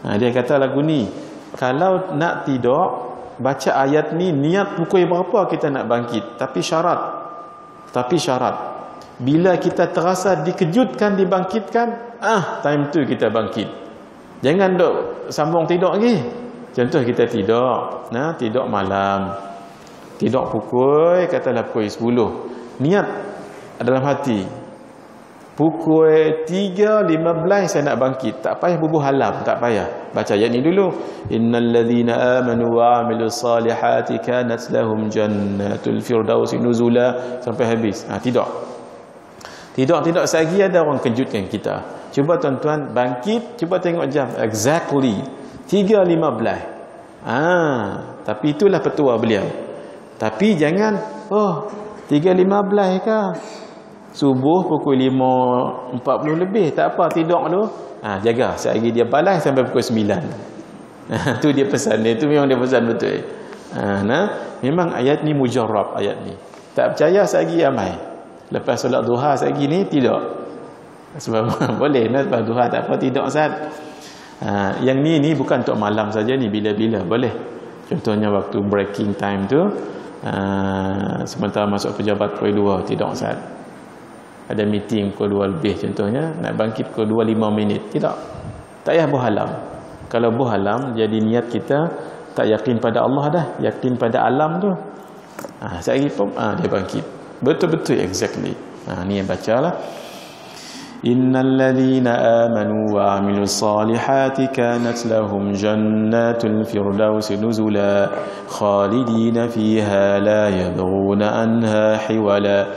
Ha, dia kata lagu ni kalau nak tidur baca ayat ni niat pukul berapa kita nak bangkit? Tapi syarat. Tapi syarat. Bila kita terasa dikejutkan dibangkitkan ah time tu kita bangkit. Jangan dok sambung tidur lagi. Contoh kita tidur. Nah tidur malam. Tidur pukul katalah pukul 10 niat dalam hati Pukul 3.15 saya nak bangkit. Tak payah bubuh halam. Tak payah. Baca ayat ni dulu. Innal ladhina amanu wa amilu salihati kanat lahum jannatul firdausi nuzula. Sampai habis. Ha, tidak. Tidak-tidak lagi ada orang kejutkan kita. Cuba tuan-tuan bangkit. Cuba tengok jam. Exactly. 3.15. Ah, ha, tapi itulah petua beliau. Tapi jangan. Oh, 3.15 kah? Subuh pukul 5.40 lebih Tak apa tidur tu ha, Jaga. Sehari dia balas sampai pukul 9 tu dia pesan dia. Tu memang dia pesan betul. Ha, nah, Memang ayat ni mujarab ayat ni. Tak percaya sehari amai Lepas solat duha sehari ni Tidak Sebab boleh nah, Lepas duha tak apa tidur saat ha, Yang ni ni bukan untuk malam saja ni Bila-bila boleh. Contohnya waktu breaking time tu ha, Sementara masuk pejabat pukul 2 Tidur saat ada meeting pukul 2 lebih contohnya nak bangkit pukul 2 5 minit. Tidak. Tak payah berhalam kalau berhalam jadi niat kita tak yakin pada Allah dah. Yakin pada alam tu. Ha, saya pun ha, dia bangkit. Betul-betul exactly. Ha, ni yang baca lah. Innal ladhina amanu wa amilu salihati kanat lahum jannatul firdaus nuzula khalidina fiha la yabghuna anha hiwala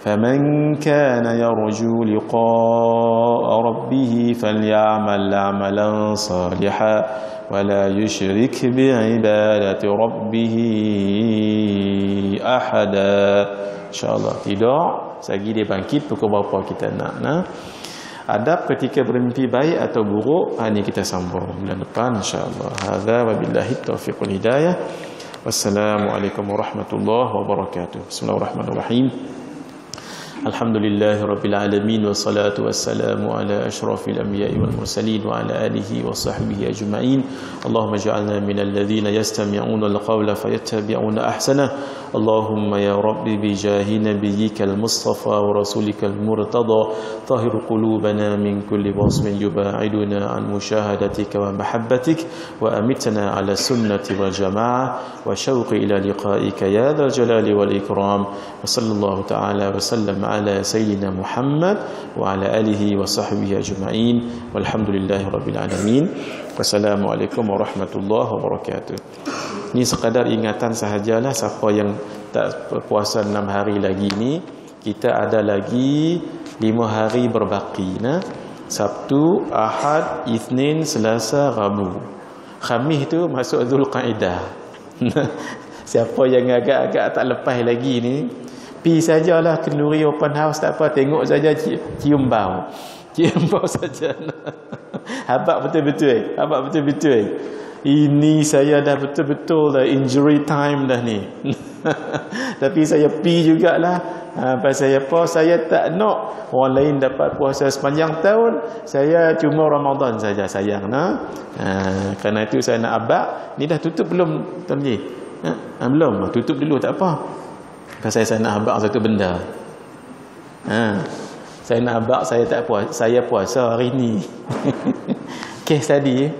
فمن كان يرجو لقاء ربه فليعمل عملا صالحا ولا يشرك بعبادة ربه أحدا الله tidur Sagi dia bangkit pukul berapa kita nak nah? Adab ketika bermimpi baik atau buruk Ini kita sambung bulan depan insyaAllah Hadha wa billahi taufiq wal hidayah Wassalamualaikum warahmatullahi wabarakatuh Bismillahirrahmanirrahim الحمد لله رب العالمين والصلاة والسلام على أشرف الأنبياء والمرسلين وعلى آله وصحبه أجمعين. اللهم اجعلنا من الذين يستمعون القول فيتبعون أحسنه. اللهم يا رب بجاه نبيك المصطفى ورسولك المرتضى طهر قلوبنا من كل وصف يباعدنا عن مشاهدتك ومحبتك وأمتنا على السنة والجماعة. وشوق إلى لقائك يا ذا الجلال والإكرام. وصلى الله تعالى وسلم على سيدنا محمد وعلى آله وصحبه أجمعين. والحمد لله رب العالمين. والسلام عليكم ورحمة الله وبركاته. Ini sekadar ingatan sahajalah siapa yang tak puasa enam hari lagi ni kita ada lagi lima hari berbaki nah Sabtu, Ahad, Isnin, Selasa, Rabu. Khamis tu masuk Zulqaidah. Siapa yang agak-agak tak lepas lagi ni Pi sajalah kenduri open house tak apa tengok saja cium bau. Cium bau saja. Habaq betul-betul. Habaq betul-betul. Ini saya dah betul-betul dah injury time dah ni. Tapi saya pi jugalah. Ha, pasal apa? Saya tak nak orang lain dapat puasa sepanjang tahun. Saya cuma Ramadan saja sayang. Nah. Ha, kerana itu saya nak abak. Ni dah tutup belum? Tuan ha, ha, belum? Tutup dulu tak apa. Pasal saya nak habaq satu benda. Ha. Saya nak habaq saya tak puas, saya puasa hari ni. Kes tadi eh.